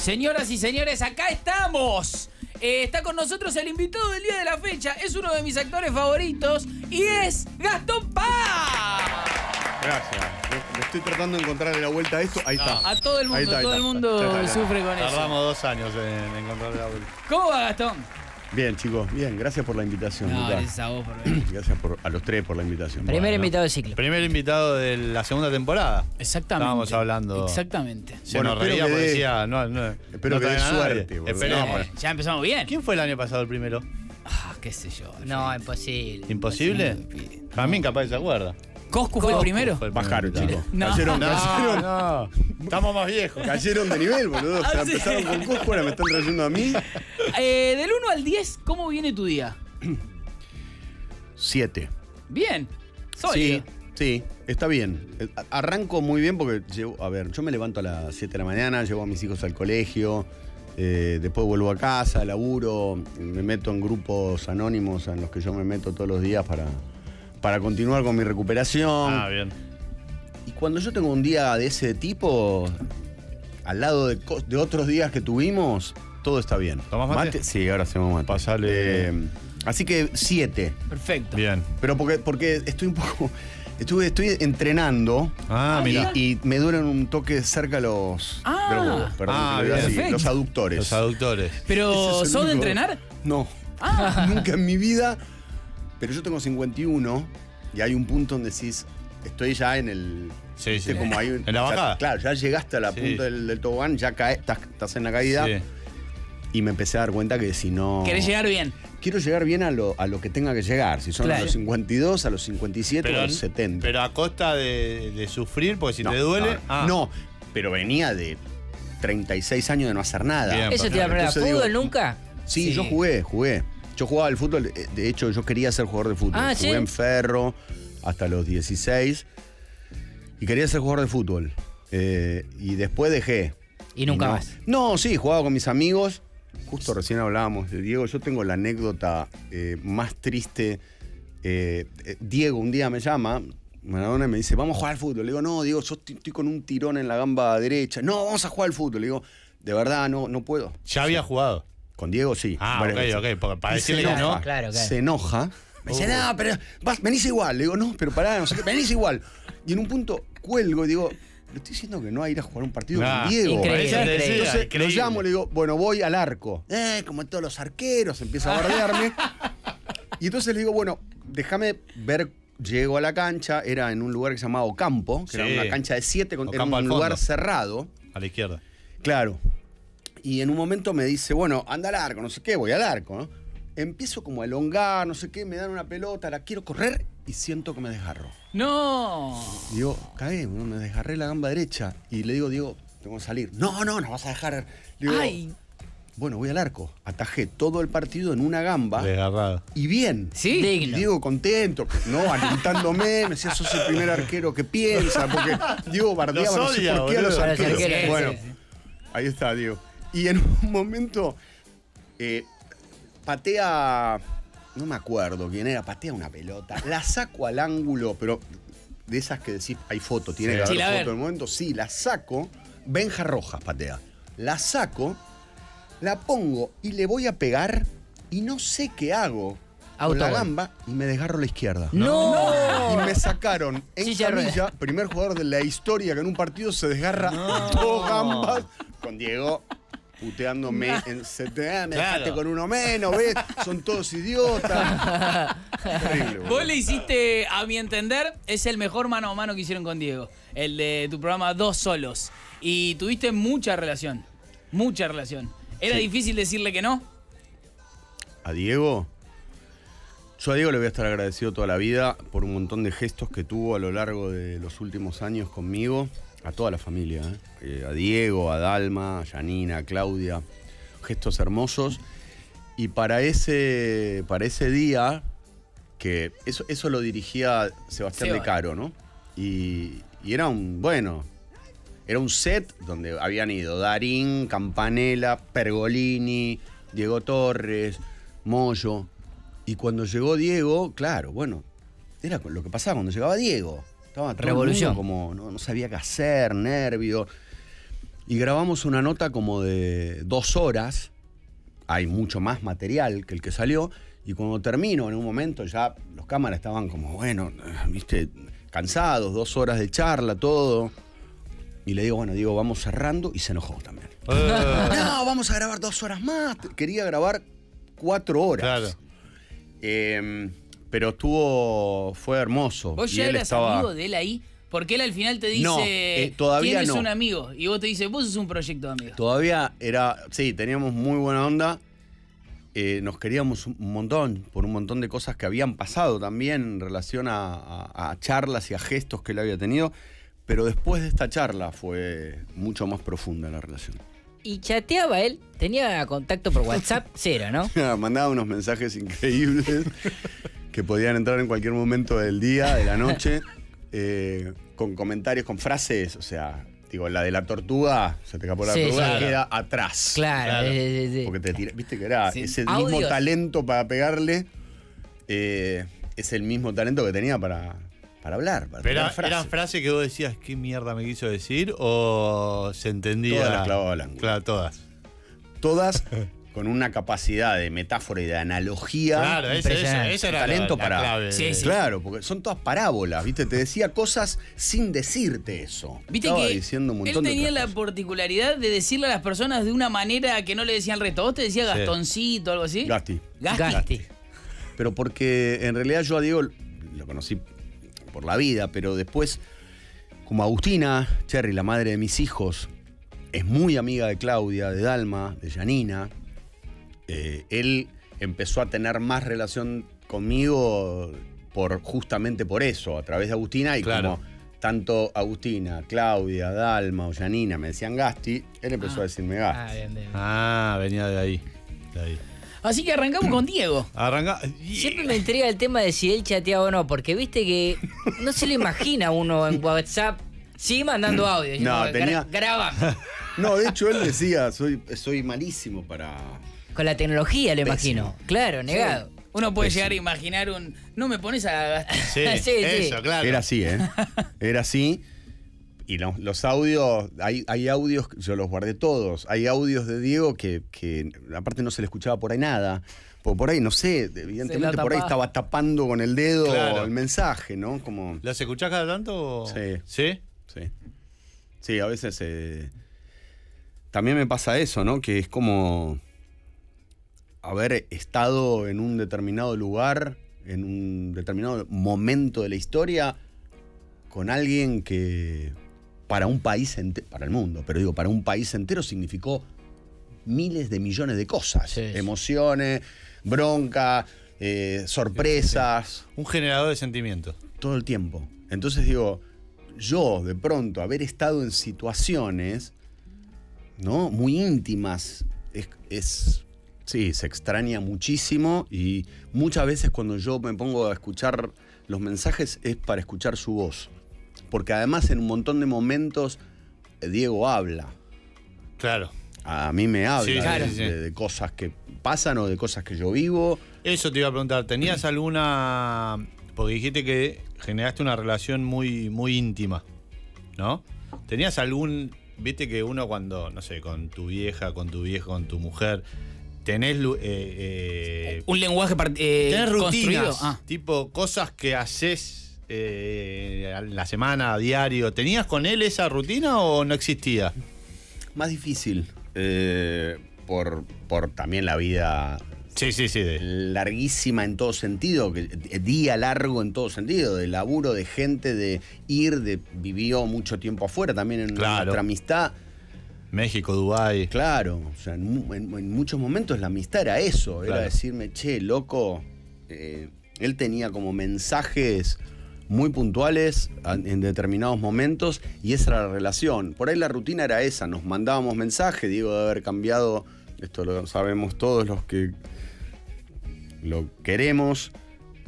Señoras y señores, acá estamos. Eh, está con nosotros el invitado del día de la fecha. Es uno de mis actores favoritos y es Gastón Paz. Gracias. Le estoy tratando de encontrarle la vuelta a esto. Ahí está. A todo el mundo, está, todo está. el mundo está. sufre con eso. Tardamos dos años en encontrar la vuelta. ¿Cómo va Gastón? Bien, chicos, bien. Gracias por la invitación. No, gracias a vos por venir. Gracias por- a los tres por la invitación. Primer Bueno. invitado de ciclo. Primer invitado de la segunda temporada. Exactamente. Estábamos hablando. Exactamente. Se Bueno, nos espero reía que porque decía, no, no. espero no que dé suerte, boludo. Esperemos. Eh, ya empezamos bien. ¿Quién fue el año pasado el primero? Ah, qué sé yo. No, imposible. ¿Imposible? Jamín capaz se acuerda. ¿Coscu fue el primero? Bajaron, chicos. No. Cayeron, No, cayeron, no. Estamos más viejos. cayeron de nivel, boludo. O sea, Ah, sí. empezaron con Cosco, ahora me están trayendo a mí. Eh, del 1 al 10, ¿cómo viene tu día? Siete. Bien. Sí, Sólido. sí, está bien. Eh, a- Arranco muy bien porque llevo, a ver, yo me levanto a las 7 de la mañana, llevo a mis hijos al colegio, eh, después vuelvo a casa, laburo, me meto en grupos anónimos en los que yo me meto todos los días para, para continuar con mi recuperación. Ah, bien. Y cuando yo tengo un día de ese tipo, al lado de, otros días que tuvimos, todo está bien. ¿Tomás mate? Sí, ahora hacemos mate. Pasale. Eh, así que siete. Perfecto. Bien. Pero porque, porque estoy un poco. Estuve, estoy entrenando. Ah, y, mira. y me duelen un toque cerca los. Ah. de los huevos, perdón, Ah, bien. así, los aductores. Los aductores. Pero, ¿sos de entrenar? No. Ah. Nunca en mi vida. Pero yo tengo 51 y hay un punto donde decís. Estoy ya en el. Sí, sí. Como hay, En la ya- bajada. claro, ya llegaste a la Sí. punta del, del tobogán, ya caes, estás, estás en la caída. Sí. Y me empecé a dar cuenta que si no. ¿Querés llegar bien? Quiero llegar bien a lo, a lo que tenga que llegar. Si son a los 52, a los 57 o a los 70. pero a costa de, de sufrir, porque si No, te duele. No, ah, no, pero venía de 36 años de no hacer nada. Bien. ¿Eso te iba a preguntar? ¿Fútbol digo, nunca? Sí, Sí. yo jugué, jugué. Yo jugaba al fútbol, eh, de hecho yo quería ser jugador de fútbol. Ah, jugué ¿sí? en Ferro hasta los 16 y quería ser jugador de fútbol. Eh, y después dejé. Y nunca no. más. No, sí, jugaba con mis amigos. Justo recién hablábamos de Diego. Yo tengo la anécdota eh, más triste. Eh, eh, Diego un día me llama, Maradona y me dice, vamos a jugar al fútbol. Le digo, no, Diego, yo estoy, estoy con un tirón en la gamba derecha. No, vamos a jugar al fútbol. Le digo, de verdad, no, no puedo. Ya había jugado. Con Diego sí. Ah, varias ok, veces. ok, porque para Y se decirle que enoja, no. Claro, claro. Se enoja. Me dice, Uh. no, pero vas, venís igual. Le digo, no, pero pará, no sé qué, venís igual. Y en un punto cuelgo y digo, le estoy diciendo que no a ir a jugar un partido con Diego. increíble, Eso te increíble. decía, Entonces lo llamo, le digo, bueno, voy al arco. Eh, como todos los arqueros, empieza a bardearme. y entonces le digo, bueno, déjame ver. Llego a la cancha, era en un lugar que se llamaba Ocampo, que Sí. era una cancha de siete, con, era Ocampo un al lugar fondo. cerrado. A la izquierda. Claro. Y en un momento me dice, bueno, anda al arco, no sé qué, voy al arco, ¿no? Empiezo como a elongar, no sé qué, me dan una pelota, la quiero correr y siento que me desgarro. No. Digo, cagué, ¿no? me desgarré la gamba derecha. Y le digo, Diego, tengo que salir. No, no, no vas a dejar. Digo, Ay. bueno, voy al arco. Atajé todo el partido en una gamba Desgarrado. y bien. ¿Sí? Digno. Diego contento, ¿no? Alentándome, me decía, sos el primer arquero que piensa, porque Diego bardeaba, Los no sé por qué a los arqueros. bueno, ahí está, Diego. Y en un momento eh, patea, no me acuerdo quién era, patea una pelota, la saco al ángulo, pero de esas que decís, hay foto, tiene Sí. que haber Sí, la foto ver. del momento, sí, la saco, Benja Rojas patea, la saco, la pongo y le voy a pegar y no sé qué hago. Con la gamba y me desgarro la izquierda. ¡No! Y me sacaron en de camilla, primer jugador de la historia que en un partido se desgarra dos gambas con Diego puteándome en CTA, me dejaste Claro. con uno menos, ¿ves? Son todos idiotas. Terrible. Vos le hiciste, a mi entender, es el mejor mano a mano que hicieron con Diego. El de tu programa Dos Solos. Y tuviste mucha relación. Mucha relación. ¿Era Sí. difícil decirle que no? A Diego, yo a Diego le voy a estar agradecido toda la vida por un montón de gestos que tuvo a lo largo de los últimos años conmigo, a toda la familia, ¿eh? Eh, a Diego, a Dalma, a Janina, a Claudia, gestos hermosos. Y para ese, para ese día, que eso, eso lo dirigía Sebastián Seba. de Caro, ¿no? Y, y era un, bueno, era un set donde habían ido Darín, Campanella, Pergolini, Diego Torres, Moyo. Y cuando llegó Diego, claro, bueno, era lo que pasaba cuando llegaba Diego. Estaba todo el Revolución. mundo como no, no sabía qué hacer, nervio. Y grabamos una nota como de dos horas. Hay mucho más material que el que salió. Y cuando termino, en un momento ya los cámaras estaban como, bueno, viste, cansados, dos horas de charla, todo. Y le digo, bueno, digo, vamos cerrando. Y se enojó también. Eh, No, vamos a grabar dos horas más. Quería grabar cuatro horas. claro. Eh, pero estuvo. fue hermoso. ¿Vos Y ya él eras estaba- amigo de él ahí? Porque él al final te dice, No, eh, todavía ¿quién es no. un amigo? Y vos te dices, vos sos un proyecto de amigos. Todavía era. Sí, teníamos muy buena onda. Eh, nos queríamos un montón por un montón de cosas que habían pasado también en relación a, a- a charlas y a gestos que él había tenido. Pero después de esta charla fue mucho más profunda la relación. Y chateaba él, tenía contacto por WhatsApp, cero, ¿no? Mandaba unos mensajes increíbles que podían entrar en cualquier momento del día, de la noche, eh, con comentarios, con frases, o sea, digo, la de la tortuga, se te escapó la Sí, tortuga, sí. queda atrás. Claro, Claro. eh, eh, eh. Porque te tira- viste que era Sí. ese mismo Audios. talento para pegarle, eh, es el mismo talento que tenía para, para hablar, para Pero frases. eran frases que vos decías, ¿qué mierda me quiso decir? ¿O se entendía? Todas las clavaba al ángulo. Claro, todas. Todas con una capacidad de metáfora y de analogía. Claro, ese, ese, Impresionante. ese era talento la, la para. clave. Sí, sí. Claro, porque son todas parábolas, ¿viste? Te decía cosas sin decirte eso. Viste Estaba que diciendo un él montón de tenía la cosas. particularidad de decirle a las personas de una manera que no le decían al resto. ¿Vos te decías Sí. Gastoncito o algo así? Gasti. Gasti. Gasti. Pero porque en realidad yo a Diego lo conocí por la vida, pero después, como Agustina, Cherry, la madre de mis hijos, es muy amiga de Claudia, de Dalma, de Janina, eh, él empezó a tener más relación conmigo por justamente por eso, a través de Agustina y Claro. como tanto Agustina, Claudia, Dalma o Janina me decían Gasti, él empezó a decirme Gasti. Ah, bien, bien. Ah, venía de ahí. de ahí. Así que arrancamos con Diego. Arranca. Siempre me intriga el tema de si él chateaba o no, porque viste que no se lo imagina uno en WhatsApp. Sigue mandando audio. No, Gra- tenía- Graba. No, de hecho él decía, soy, soy malísimo para... Con la tecnología, lo Pésimo. imagino. Claro, negado. Uno puede llegar a imaginar un. No me pones a. Sí, Sí, sí. claro. Era así, ¿eh? Era así. Y lo- los audios, hay, hay audios, yo los guardé todos. Hay audios de Diego que, que aparte no se le escuchaba por ahí nada. Por, por ahí, no sé, evidentemente por ahí estaba tapando con el dedo Claro. el mensaje, ¿no? Como. ¿Las escuchás cada tanto? Sí. ¿Sí? Sí. Sí, a veces. eh, también me pasa eso, ¿no? Que es como haber estado en un determinado lugar, en un determinado momento de la historia, con alguien que para un país entero, para el mundo, pero digo, para un país entero significó miles de millones de cosas. Sí, sí. Emociones, bronca, eh, sorpresas Un generador de sentimientos. todo el tiempo. Entonces digo, yo de pronto haber estado en situaciones, ¿no? Muy íntimas, es, es- sí, se extraña muchísimo y muchas veces cuando yo me pongo a escuchar los mensajes es para escuchar su voz. Porque además en un montón de momentos eh, Diego habla. Claro. A mí me habla Sí, de- claro. sí, sí. de- de cosas que pasan o de cosas que yo vivo. Eso te iba a preguntar, ¿tenías alguna. Porque dijiste que generaste una relación muy, muy íntima, ¿no? ¿Tenías algún. Viste que uno cuando, no sé, con tu vieja, con tu viejo, con tu mujer, tenés. lu- eh, eh, Un lenguaje eh, tenés construido. rutinas, Ah. tipo cosas que haces eh, la semana, a diario. ¿Tenías con él esa rutina o no existía? Más difícil. eh, por, por también la vida Sí, sí, sí. de- larguísima en todo sentido, que, eh, día largo en todo sentido, de laburo, de gente, de ir, de vivió mucho tiempo afuera también en Claro. nuestra amistad. México, Dubái. Claro, o sea, en, mu- en- en muchos momentos la amistad era eso, era Claro. decirme, che, loco, eh, él tenía como mensajes muy puntuales en determinados momentos y esa era la relación. Por ahí la rutina era esa, nos mandábamos mensajes, digo, de haber cambiado, esto lo sabemos todos los que lo queremos,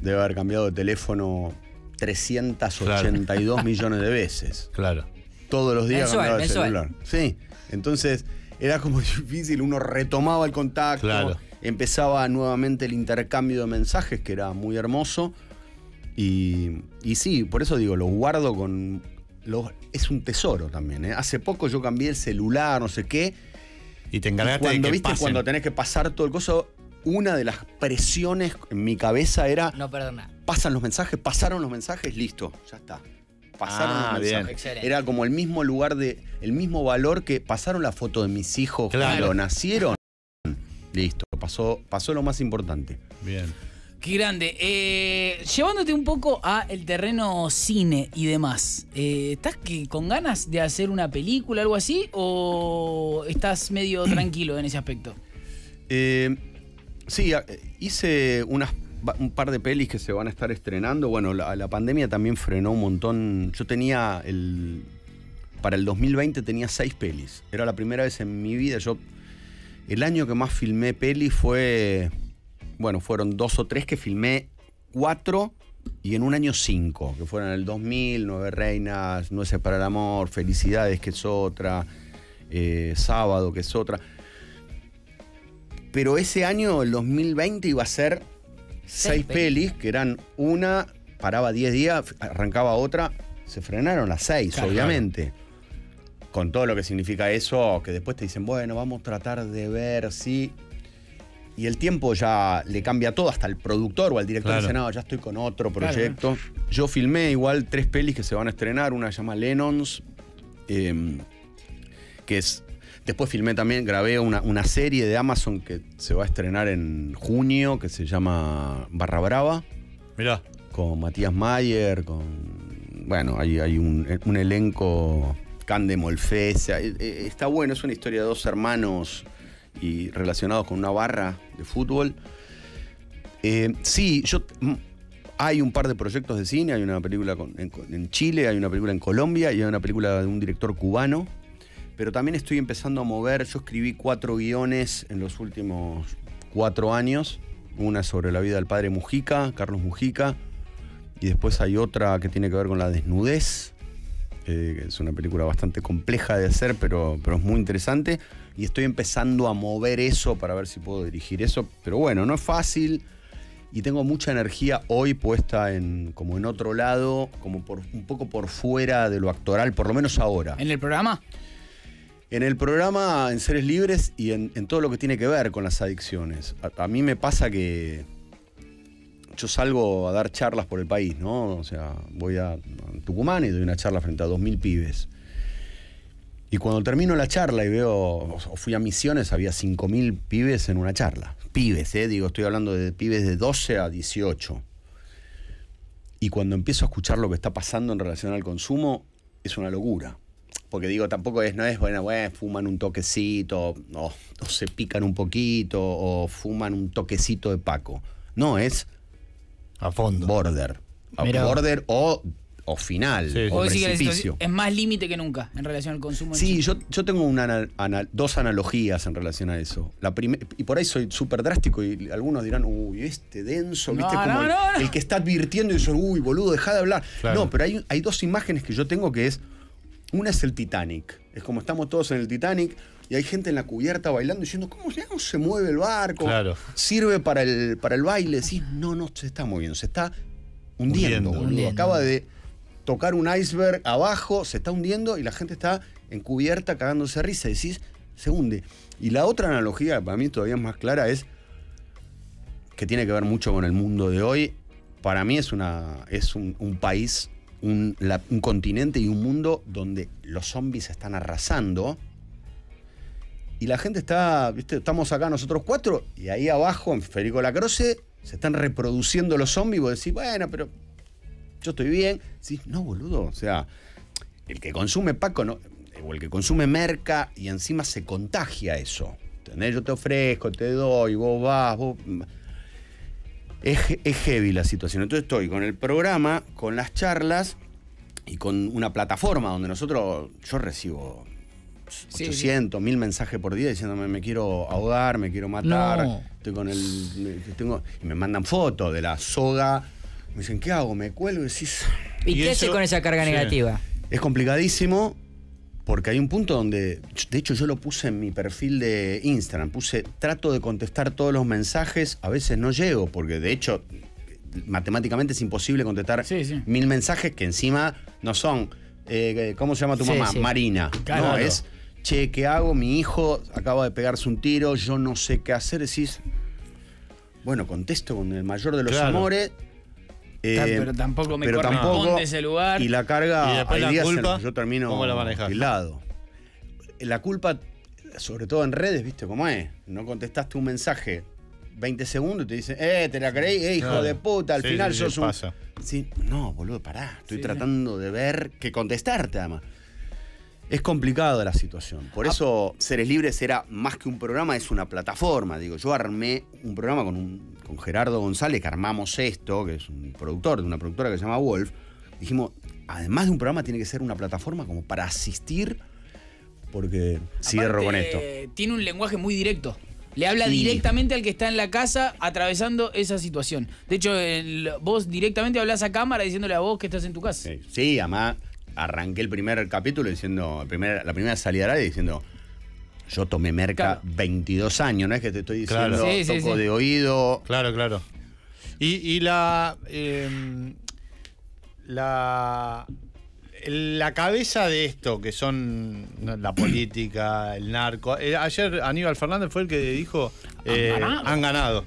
debe haber cambiado de teléfono 382 millones de veces Claro. todos los días Mensual, cambiaba de celular. Sí. Entonces era como difícil, uno retomaba el contacto, Claro. empezaba nuevamente el intercambio de mensajes, que era muy hermoso. Y, y sí, por eso digo, lo guardo con lo- es un tesoro también. ¿eh? Hace poco yo cambié el celular, no sé qué. Y te y encargaste cuando de que viste, pasen. cuando tenés que pasar todo el coso, una de las presiones en mi cabeza era No perdona. pasan los mensajes, pasaron los mensajes, listo, ya está. Pasaron Ah, los mensajes. Era como el mismo lugar de, el mismo valor que pasaron la foto de mis hijos Claro. cuando nacieron. Listo, pasó, pasó lo más importante. Bien. Qué grande. Eh, llevándote un poco a el terreno cine y demás. eh, ¿Estás que con ganas de hacer una película, algo así? ¿O estás medio tranquilo en ese aspecto? Eh, sí, hice unas, un par de pelis que se van a estar estrenando. Bueno, la, la pandemia también frenó un montón. Yo tenía el. Para el 2020 tenía seis pelis. Era la primera vez en mi vida. Yo. El año que más filmé pelis fue. Bueno, fueron dos o tres que filmé cuatro y en un año cinco, que fueron el 2000, Nueve Reinas, Nueces para el Amor, Felicidades, que es otra, eh, Sábado, que es otra. Pero ese año, el 2020, iba a ser seis, pelis. pelis, que eran una, paraba 10 días, arrancaba otra, se frenaron las seis, Claro. obviamente. Con todo lo que significa eso, que después te dicen, bueno, vamos a tratar de ver si. Y el tiempo ya le cambia todo, hasta el productor o al director Claro. dice, no, ya estoy con otro proyecto. Yo filmé igual tres pelis que se van a estrenar, una se llama Lennons, eh, que es. Después filmé también, grabé una, una serie de Amazon que se va a estrenar en junio, que se llama Barra Brava, Mirá. con Matías Mayer, con. Bueno, hay, hay un, un elenco, Cande Molfesa. eh, eh, Está bueno, es una historia de dos hermanos y relacionados con una barra de fútbol. Eh, sí, yo. mm, Hay un par de proyectos de cine, hay una película con- en, en Chile, hay una película en Colombia y hay una película de un director cubano. Pero también estoy empezando a mover, yo escribí cuatro guiones en los últimos cuatro años. Una sobre la vida del padre Mujica, Carlos Mujica. Y después hay otra que tiene que ver con la desnudez. eh, es una película bastante compleja de hacer, pero, pero es muy interesante. Y estoy empezando a mover eso para ver si puedo dirigir eso. Pero bueno, no es fácil. Y tengo mucha energía hoy puesta en como en otro lado, como por, un poco por fuera de lo actoral, por lo menos ahora. ¿En el programa? En el programa, en Seres Libres y en, todo lo que tiene que ver con las adicciones. A, a mí me pasa que yo salgo a dar charlas por el país, ¿no? O sea, voy a, a Tucumán y doy una charla frente a 2.000 pibes. Y cuando termino la charla y veo, o fui a Misiones, había 5.000 pibes en una charla. Pibes, ¿eh? Digo, estoy hablando de pibes de 12 a 18. Y cuando empiezo a escuchar lo que está pasando en relación al consumo, es una locura. Porque digo, tampoco es, no es, bueno, bueno, fuman un toquecito, o, o se pican un poquito, o fuman un toquecito de Paco. No, es A fondo. border. Mirá. Border o, o final, Sí, sí. o ¿O decir que la precipicio. es más límite que nunca en relación al consumo? Sí, yo, yo tengo una ana- ana- dos analogías en relación a eso. La prime- y por ahí soy súper drástico y algunos dirán, uy, este denso, ¿viste? No, Como no, el, no, no. el que está advirtiendo y dice, uy, boludo, deja de hablar. Claro. No, pero hay, hay dos imágenes que yo tengo que es, una es el Titanic. Es como estamos todos en el Titanic y hay gente en la cubierta bailando diciendo, ¿cómo se, cómo se mueve el barco? Claro. Sirve para el, para el baile. Sí, no, no se está moviendo, se está hundiendo, Hundiendo. boludo. Hundiendo. Acaba de tocar un iceberg abajo, se está hundiendo y la gente está encubierta cagándose de risa. Y decís, se hunde. Y la otra analogía, para mí todavía es más clara, es que tiene que ver mucho con el mundo de hoy. Para mí es, una, es un, un país, un, continente y un mundo donde los zombies están arrasando. Y la gente está, ¿viste? Estamos acá nosotros cuatro y ahí abajo, en Federico Lacroce, se están reproduciendo los zombies. Vos decís, bueno, pero yo estoy bien. Sí, no, boludo. O sea, el que consume Paco no, o el que consume merca y encima se contagia eso. ¿Entendés? Yo te ofrezco, te doy, vos vas, vos. Es, es heavy la situación. Entonces estoy con el programa, con las charlas y con una plataforma donde nosotros, yo recibo Sí, 800, 1000 mensajes por día diciéndome me quiero ahogar, me quiero matar. No. Estoy con el. tengo, y me mandan fotos de la soga. Me dicen, ¿qué hago? ¿Me cuelgo? Y decís. ¿Y, Y qué hace con esa carga sí. negativa? Es complicadísimo porque hay un punto donde, de hecho yo lo puse en mi perfil de Instagram, puse trato de contestar todos los mensajes, a veces no llego porque de hecho matemáticamente es imposible contestar Sí, sí. mil mensajes que encima no son eh, ¿cómo se llama tu Sí, mamá? Marina. Claro. No, es, che, ¿qué hago? Mi hijo acaba de pegarse un tiro, yo no sé qué hacer. Decís, bueno, contesto con el mayor de los Claro. amores. Eh, pero tampoco me pero corresponde tampoco- ese lugar. Y la carga, Y después hay la días en culpa, los que yo termino ¿cómo la aislado. La culpa, sobre todo en redes, ¿viste cómo es? No contestaste un mensaje 20 segundos y te dicen, eh, te la creí, eh, hijo Claro. de puta, al Sí, final sí, sos un. pasa. Sí, no, boludo, pará. Estoy Sí, tratando de ver que contestarte, además. Es complicada la situación. Por Ah. eso Seres Libres era más que un programa, es una plataforma. Digo, yo armé un programa con, un- con Gerardo González, que armamos esto, que es un productor de una productora que se llama Wolf. Dijimos, además de un programa, tiene que ser una plataforma como para asistir, porque cierro con esto. Tiene un lenguaje muy directo. Le habla Sí. directamente al que está en la casa atravesando esa situación. De hecho, el- vos directamente hablas a cámara diciéndole a vos que estás en tu casa. Sí, sí, además arranqué el primer capítulo diciendo, el primer- la primera salida al aire diciendo, yo tomé merca Claro. 22 años, no es que te estoy diciendo, Claro. Sí, sí, toco sí. de oído. Claro, claro. Y, y la. eh, la. La cabeza de esto, que son la política, el narco. eh, ayer Aníbal Fernández fue el que dijo: eh, ganado. han ganado.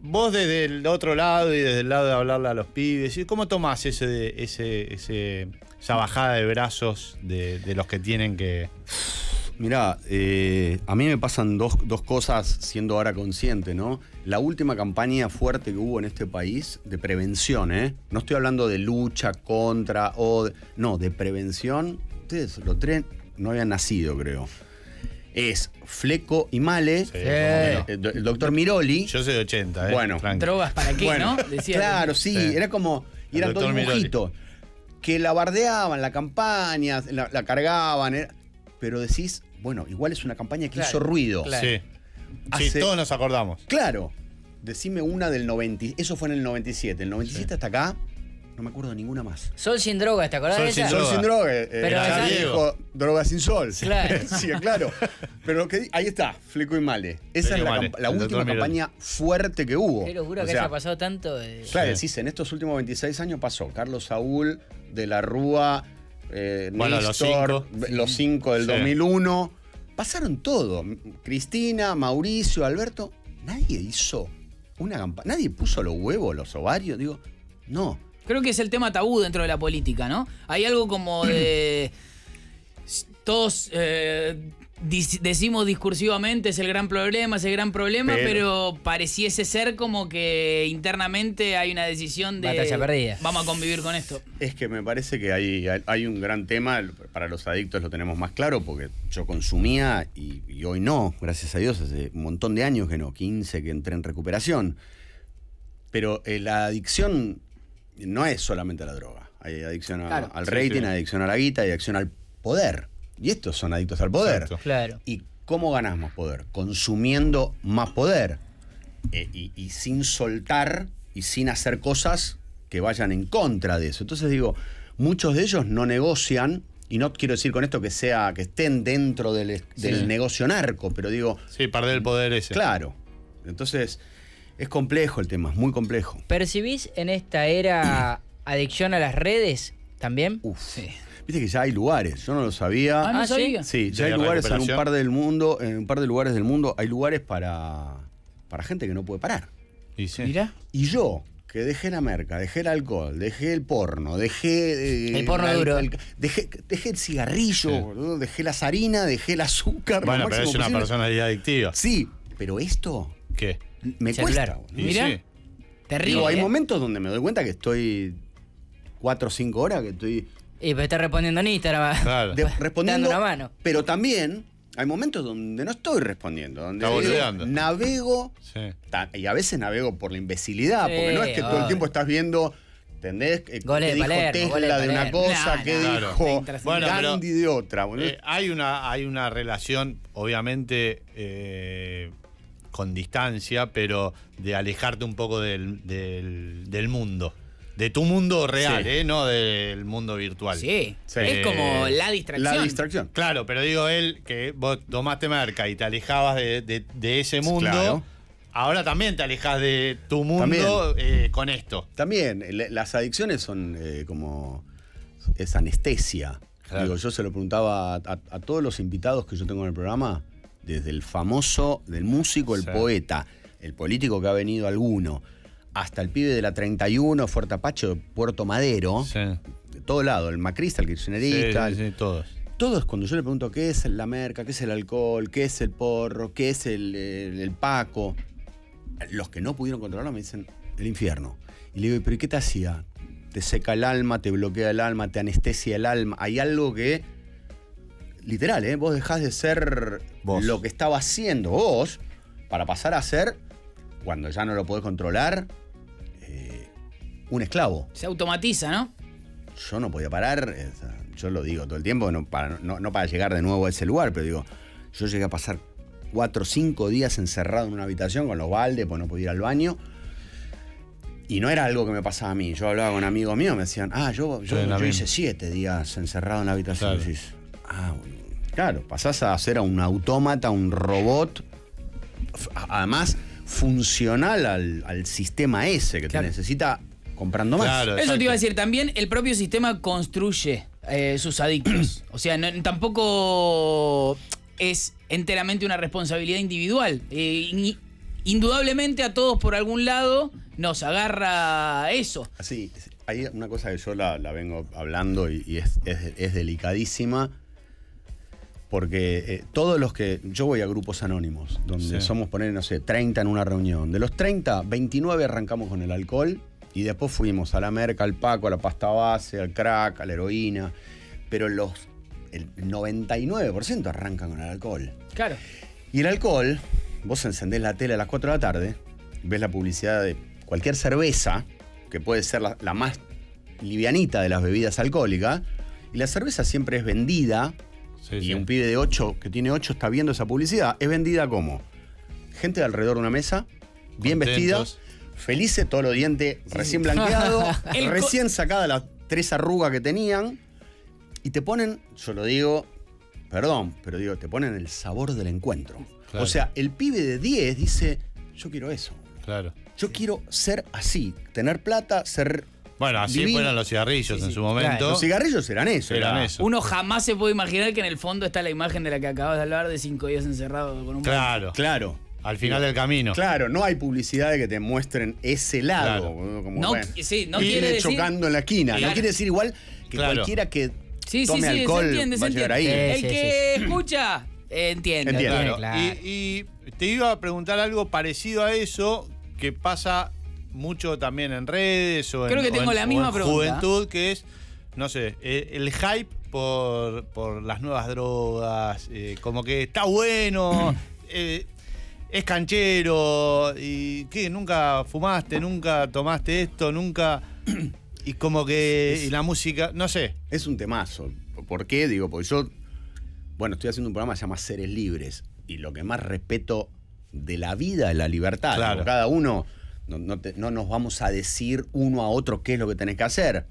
Vos desde el otro lado y desde el lado de hablarle a los pibes, ¿y ¿cómo tomás ese, ese, ese- esa bajada de brazos de, de los que tienen que. Mirá, eh, a mí me pasan dos, dos cosas siendo ahora consciente, ¿no? La última campaña fuerte que hubo en este país de prevención, ¿eh? No estoy hablando de lucha contra o... de- no, de prevención. Ustedes, los tres no habían nacido, creo. Es Fleco y Male, Sí, eh, no. el doctor Miroli. Yo soy de 80, ¿eh? Bueno. Tranqui. ¿Drogas para qué, Bueno, no? Decía- claro, sí, Sí. era como. Y eran dos doctor Miroli. dibujitos. Que la bardeaban, la campaña, la, la cargaban. era- pero decís, bueno, igual es una campaña que Claro, hizo ruido. claro. Sí. Sí, Hace- todos nos acordamos. Claro. Decime una del 90. y- Eso fue en el 97. El 97 hasta acá, no me acuerdo ninguna más. Sol sin drogas, ¿te acordás Sol de sin esa? Sol droga. sin droga. eh, Pero ya dijo droga sin sol. Claro. sí, claro. Pero lo que di- ahí está, Fleco y Male. Esa Fleco es la, Male, última campaña fuerte que hubo. Qué locura O que sea, haya pasado tanto. de- Claro, Sí. decís, en estos últimos 26 años pasó Carlos Saúl, De la Rúa, eh, Bueno, los cinco. los cinco del Sí. 2001. Pasaron todo. Cristina, Mauricio, Alberto. Nadie hizo una campaña. Nadie puso los huevos, los ovarios. Digo, no. Creo que es el tema tabú dentro de la política, ¿no? Hay algo como de. Todos eh, decimos discursivamente es el gran problema, es el gran problema, Pero- pero, pareciese ser como que internamente hay una decisión de. Batalla perdida. Vamos a convivir con esto. Es que me parece que hay, hay- un gran tema, para los adictos lo tenemos más claro, porque yo consumía y, y hoy no, gracias a Dios, hace un montón de años que no, 15 que entré en recuperación. Pero eh, la adicción no es solamente a la droga. Hay adicción a- Claro. al rating, sí. hay adicción a la guita, hay adicción al poder. Y estos son adictos al poder. Exacto. Claro. ¿Y cómo ganas más poder? Consumiendo más poder. Eh, y, y sin soltar y sin hacer cosas que vayan en contra de eso. Entonces digo, muchos de ellos no negocian, y no quiero decir con esto que sea, que estén dentro del, del Sí. negocio narco, pero digo, Sí, perder el poder ese. claro. Entonces, es complejo el tema, es muy complejo. ¿Percibís en esta era adicción a las redes también? Uf. Sí. Viste que ya hay lugares, yo no lo sabía. Ah, no Ah, ¿sí? sabía. Sí, ya ¿De hay lugares en un par del mundo, en un par de lugares del mundo, hay lugares para, para gente que no puede parar. Y sí. Mira. Y yo, que dejé la merca, dejé el alcohol, dejé el porno, dejé. eh, El porno la- duro. dejé, dejé el cigarrillo, Sí. boludo, dejé las harinas, dejé el azúcar. Bueno, pero es una personalidad adictiva. Sí, pero esto ¿Qué? me Celular. cuesta. sí. Terrible. Digo, hay ¿eh? momentos donde me doy cuenta que estoy cuatro o cinco horas, que estoy Y pero está respondiendo en Instagram. Claro. de- respondiendo. Dando una mano. Pero también hay momentos donde no estoy respondiendo, donde Está digo, navego Sí. Y a veces navego por la imbecilidad, porque no es que todo el tiempo estás viendo, ¿entendés? Eh, ¿Qué de dijo Palermo, Tesla de de una cosa? Nah, ¿Qué nah, dijo claro. Bueno, pero- Gandhi de otra? Eh, hay, una, hay una relación, obviamente, eh, con distancia, pero de alejarte un poco del, del- del mundo. De tu mundo real, Sí. ¿eh? No del mundo virtual. Sí. Sí. Es como la distracción. la distracción. Claro, pero digo él que vos tomaste merca y te alejabas de, de- de ese mundo. Claro. Ahora también te alejas de tu mundo eh, con esto. También, le- las adicciones son eh, como. es anestesia. Claro. Digo, yo se lo preguntaba a, a- a todos los invitados que yo tengo en el programa, desde el famoso, del músico, el Sí. poeta, el político que ha venido alguno, hasta el pibe de la 31, Fuerte Apache, Puerto Madero, Sí. de todo lado, el macrista, el kirchnerista, sí, sí, todos. todos cuando yo le pregunto qué es la merca, qué es el alcohol, qué es el porro, qué es el, el- el paco, los que no pudieron controlarlo me dicen el infierno. Y le digo, ¿pero qué te hacía? Te seca el alma, te bloquea el alma, te anestesia el alma. Hay algo que, literal, ¿eh? vos dejás de ser Vos. lo que estaba haciendo vos para pasar a ser, cuando ya no lo podés controlar, un esclavo Se automatiza, ¿no? yo no podía parar, eh, yo lo digo todo el tiempo, no para, no, no para llegar de nuevo a ese lugar, pero digo, yo llegué a pasar cuatro o cinco días encerrado en una habitación con los baldes, pues no podía ir al baño. Y no era algo que me pasaba a mí. Yo hablaba con amigos míos, me decían, ah, yo, yo, Sí, yo hice siete días encerrado en la habitación. Claro. Y decís, ah, claro, pasás a ser a un autómata, un robot, además funcional al, al sistema ese que Claro. te necesita comprando más. Claro. Eso te iba a decir, también el propio sistema construye eh, sus adictos. O sea, no- tampoco es enteramente una responsabilidad individual. Eh, in- indudablemente a todos por algún lado nos agarra eso. Sí, hay una cosa que yo la, la vengo hablando y, y es, es- es delicadísima. Porque eh, todos los que. Yo voy a grupos anónimos, donde Sí. somos poner, no sé, 30 en una reunión. De los 30, 29 arrancamos con el alcohol y después fuimos a la merca, al paco, a la pasta base, al crack, a la heroína. Pero los. El 99% arrancan con el alcohol. Claro. Y el alcohol, vos encendés la tele a las 4 de la tarde, ves la publicidad de cualquier cerveza, que puede ser la, la más livianita de las bebidas alcohólicas, y la cerveza siempre es vendida, Sí, y sí. un pibe de 8 que tiene 8 está viendo esa publicidad, es vendida como gente de alrededor de una mesa, bien vestida, Contentos. Felices, todos los dientes recién blanqueados, recién sacadas las tres arrugas que tenían, y te ponen, yo lo digo, perdón, pero digo, te ponen el sabor del encuentro. Claro. O sea, el pibe de 10 dice, yo quiero eso. Claro. Yo quiero ser así, tener plata, ser... Bueno, así divino. fueron los cigarrillos Sí, en su momento. Los cigarrillos eran eso. Eran era- eso. Uno jamás se puede imaginar que en el fondo está la imagen de la que acabas de hablar de cinco días encerrado con un Claro. Claro. Al final del camino. Claro, no hay publicidad de que te muestren ese lado. Como, No, bueno, sí, no y quiere decir- chocando en la esquina. Claro. No quiere decir igual que Claro. cualquiera que Sí, sí, tome sí, alcohol se entiende, se va a llegar entiende. ahí. Sí, El sí, que escucha, eh, entiende. Entiende. Claro. Claro. Y, y te iba a preguntar algo parecido a eso que pasa mucho también en redes o en, Creo que o tengo en- la o misma en pregunta. juventud, que es, no sé, eh, el hype por, por las nuevas drogas, eh, como que está bueno, eh, es canchero, y que nunca fumaste, nunca tomaste esto, nunca... Y como que y la música, no sé. Es un temazo. ¿Por qué? Digo, porque yo, bueno, estoy haciendo un programa que se llama Seres Libres y lo que más respeto de la vida es la libertad. Claro. Digo, Cada uno, no, no te- no nos vamos a decir uno a otro qué es lo que tenés que hacer.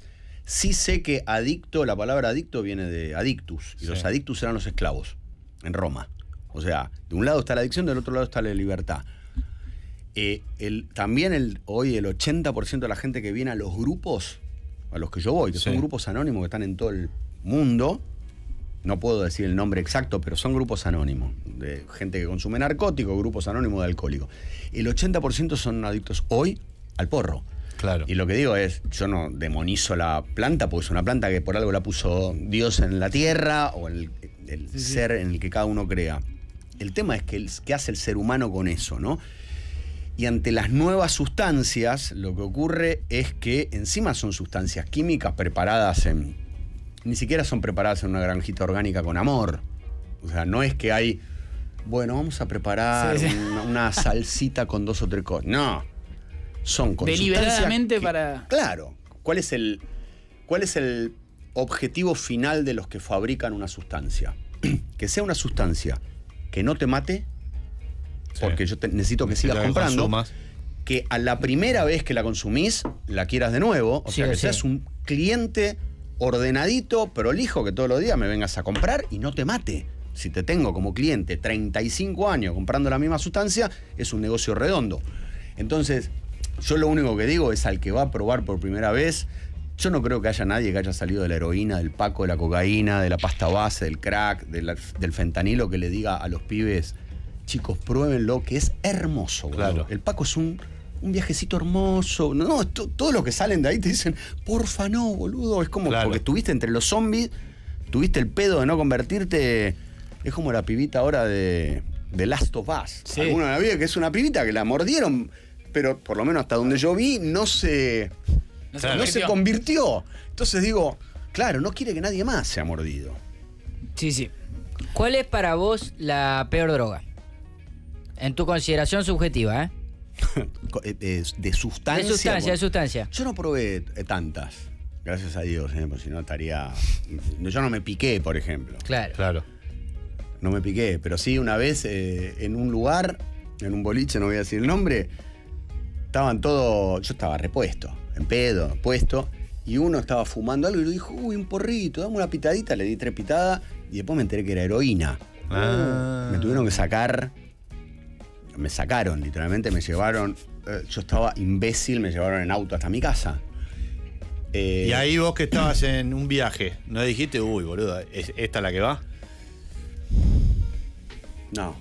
Sí sé que adicto, la palabra adicto viene de adictus, y Sí. los adictus eran los esclavos en Roma. O sea, de un lado está la adicción, del otro lado está la libertad. Eh, el, también el, hoy el 80% de la gente que viene a los grupos, a los que yo voy, que son grupos anónimos que están en todo el mundo, no puedo decir el nombre exacto, pero son grupos anónimos, de gente que consume narcóticos, grupos anónimos de alcohólicos. El 80% son adictos hoy al porro. Claro. Y lo que digo es, yo no demonizo la planta, porque es una planta que por algo la puso Dios en la tierra o el, el ser en el que cada uno crea. El tema es que qué hace el ser humano con eso, ¿no? Y ante las nuevas sustancias, lo que ocurre es que encima son sustancias químicas preparadas en. Ni siquiera son preparadas en una granjita orgánica con amor. O sea, no es que hay. Bueno, vamos a preparar Sí, sí. Una, una salsita con dos o tres cosas. No. Son con Deliberadamente que- para- Claro. ¿Cuál es el. ¿Cuál es el objetivo final de los que fabrican una sustancia? que sea una sustancia que no te mate, Sí. porque yo te- necesito que sigas que comprando, consumas. que a la primera vez que la consumís, la quieras de nuevo, o Sí sea, que sí. seas un cliente ordenadito, prolijo, que todos los días me vengas a comprar y no te mate. Si te tengo como cliente 35 años comprando la misma sustancia, es un negocio redondo. Entonces, yo lo único que digo es al que va a probar por primera vez, Yo no creo que haya nadie que haya salido de la heroína, del paco, de la cocaína, de la pasta base, del crack, de la- del fentanilo que le diga a los pibes, chicos, pruébenlo, que es hermoso. boludo. Claro. El paco es un, un viajecito hermoso. No, no, to- todo lo que salen de ahí te dicen, porfa, no, boludo. Es como Claro. porque estuviste entre los zombies, tuviste el pedo de no convertirte. Es como la pibita ahora de, de Last of Us. Sí. Alguno la vio que es una pibita que la mordieron, pero por lo menos hasta donde yo vi, no se No se convirtió. Entonces digo, claro, no quiere que nadie más sea mordido. Sí, sí. ¿Cuál es para vos la peor droga? En tu consideración subjetiva, ¿eh? Eh, de sustancia. De sustancia, de sustancia. Yo no probé eh, tantas. Gracias a Dios, eh, porque si no estaría. Yo no me piqué, por ejemplo. Claro. Claro. No me piqué, pero sí una vez eh, en un lugar, en un boliche, no voy a decir el nombre, estaban todos. Yo estaba repuesto, en pedo, puesto, y uno estaba fumando algo y le dijo, uy, un porrito, dame una pitadita, le di tres pitadas y después me enteré que era heroína. Ah. Me tuvieron que sacar. Me sacaron, literalmente, me llevaron. eh, yo estaba imbécil, me llevaron en auto hasta mi casa. Eh, Y ahí vos que estabas en un viaje, ¿no dijiste, uy, boludo, ¿es esta la que va? No.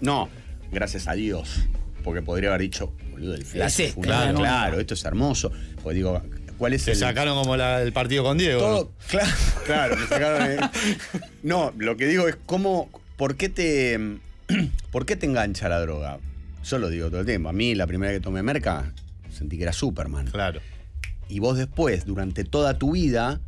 No, gracias a Dios. Porque podría haber dicho, boludo, el flash. Es este, claro. esto es hermoso. Pues digo, ¿cuál es Te el. sacaron como la del partido con Diego. Todo, ¿no? claro, claro, me sacaron. eh. No, lo que digo es cómo. ¿Por qué te. ¿Por qué te engancha la droga? Yo lo digo todo el tiempo. A mí, la primera vez que tomé merca, sentí que era Superman. Claro. Y vos después, durante toda tu vida,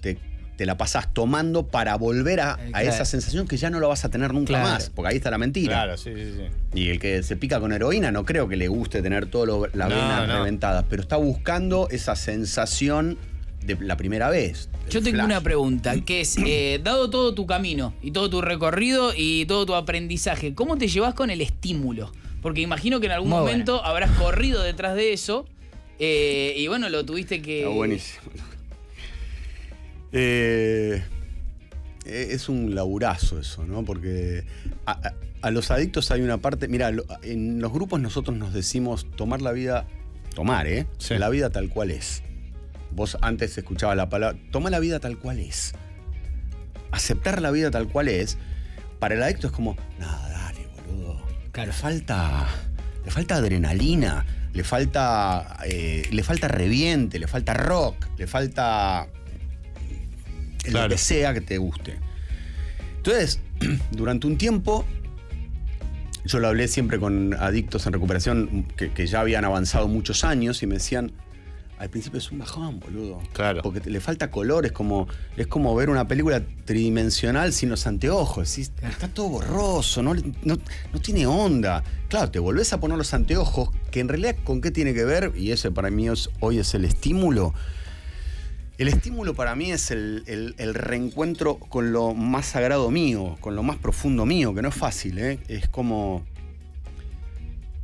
te, te la pasás tomando para volver a, a claro. esa sensación que ya no la vas a tener nunca Claro. más. Porque ahí está la mentira. Claro, sí, sí, sí. Y el que se pica con heroína no creo que le guste tener todas las No, venas no. reventadas, pero está buscando esa sensación de la primera vez. Yo tengo flash. una pregunta, que es, eh, dado todo tu camino y todo tu recorrido y todo tu aprendizaje, ¿cómo te llevas con el estímulo? Porque imagino que en algún Muy momento habrás corrido detrás de eso eh, y bueno, lo tuviste que... Está buenísimo. Eh, eh, es un laburazo eso, ¿no? Porque a, a- a los adictos hay una parte. Mira, en los grupos nosotros nos decimos tomar la vida. Tomar, ¿eh? Sí. La vida tal cual es. Vos antes escuchabas la palabra. Toma la vida tal cual es. Aceptar la vida tal cual es. Para el adicto es como. Nada, dale, boludo. Le falta. Le falta adrenalina. Le falta. eh, le falta reviente. Le falta rock. Le falta. Lo Claro. que sea que te guste. Entonces, durante un tiempo, yo lo hablé siempre con adictos en recuperación que, que ya habían avanzado muchos años y me decían, al principio es un bajón, boludo. Claro. Porque te- le falta color, es como, es como ver una película tridimensional sin los anteojos. está todo borroso, no, no, no tiene onda. Claro, te volvés a poner los anteojos, que en realidad con qué tiene que ver, y ese para mí es- hoy es el estímulo. El estímulo para mí es el, el- el reencuentro con lo más sagrado mío, con lo más profundo mío, que no es fácil, ¿eh? Es como.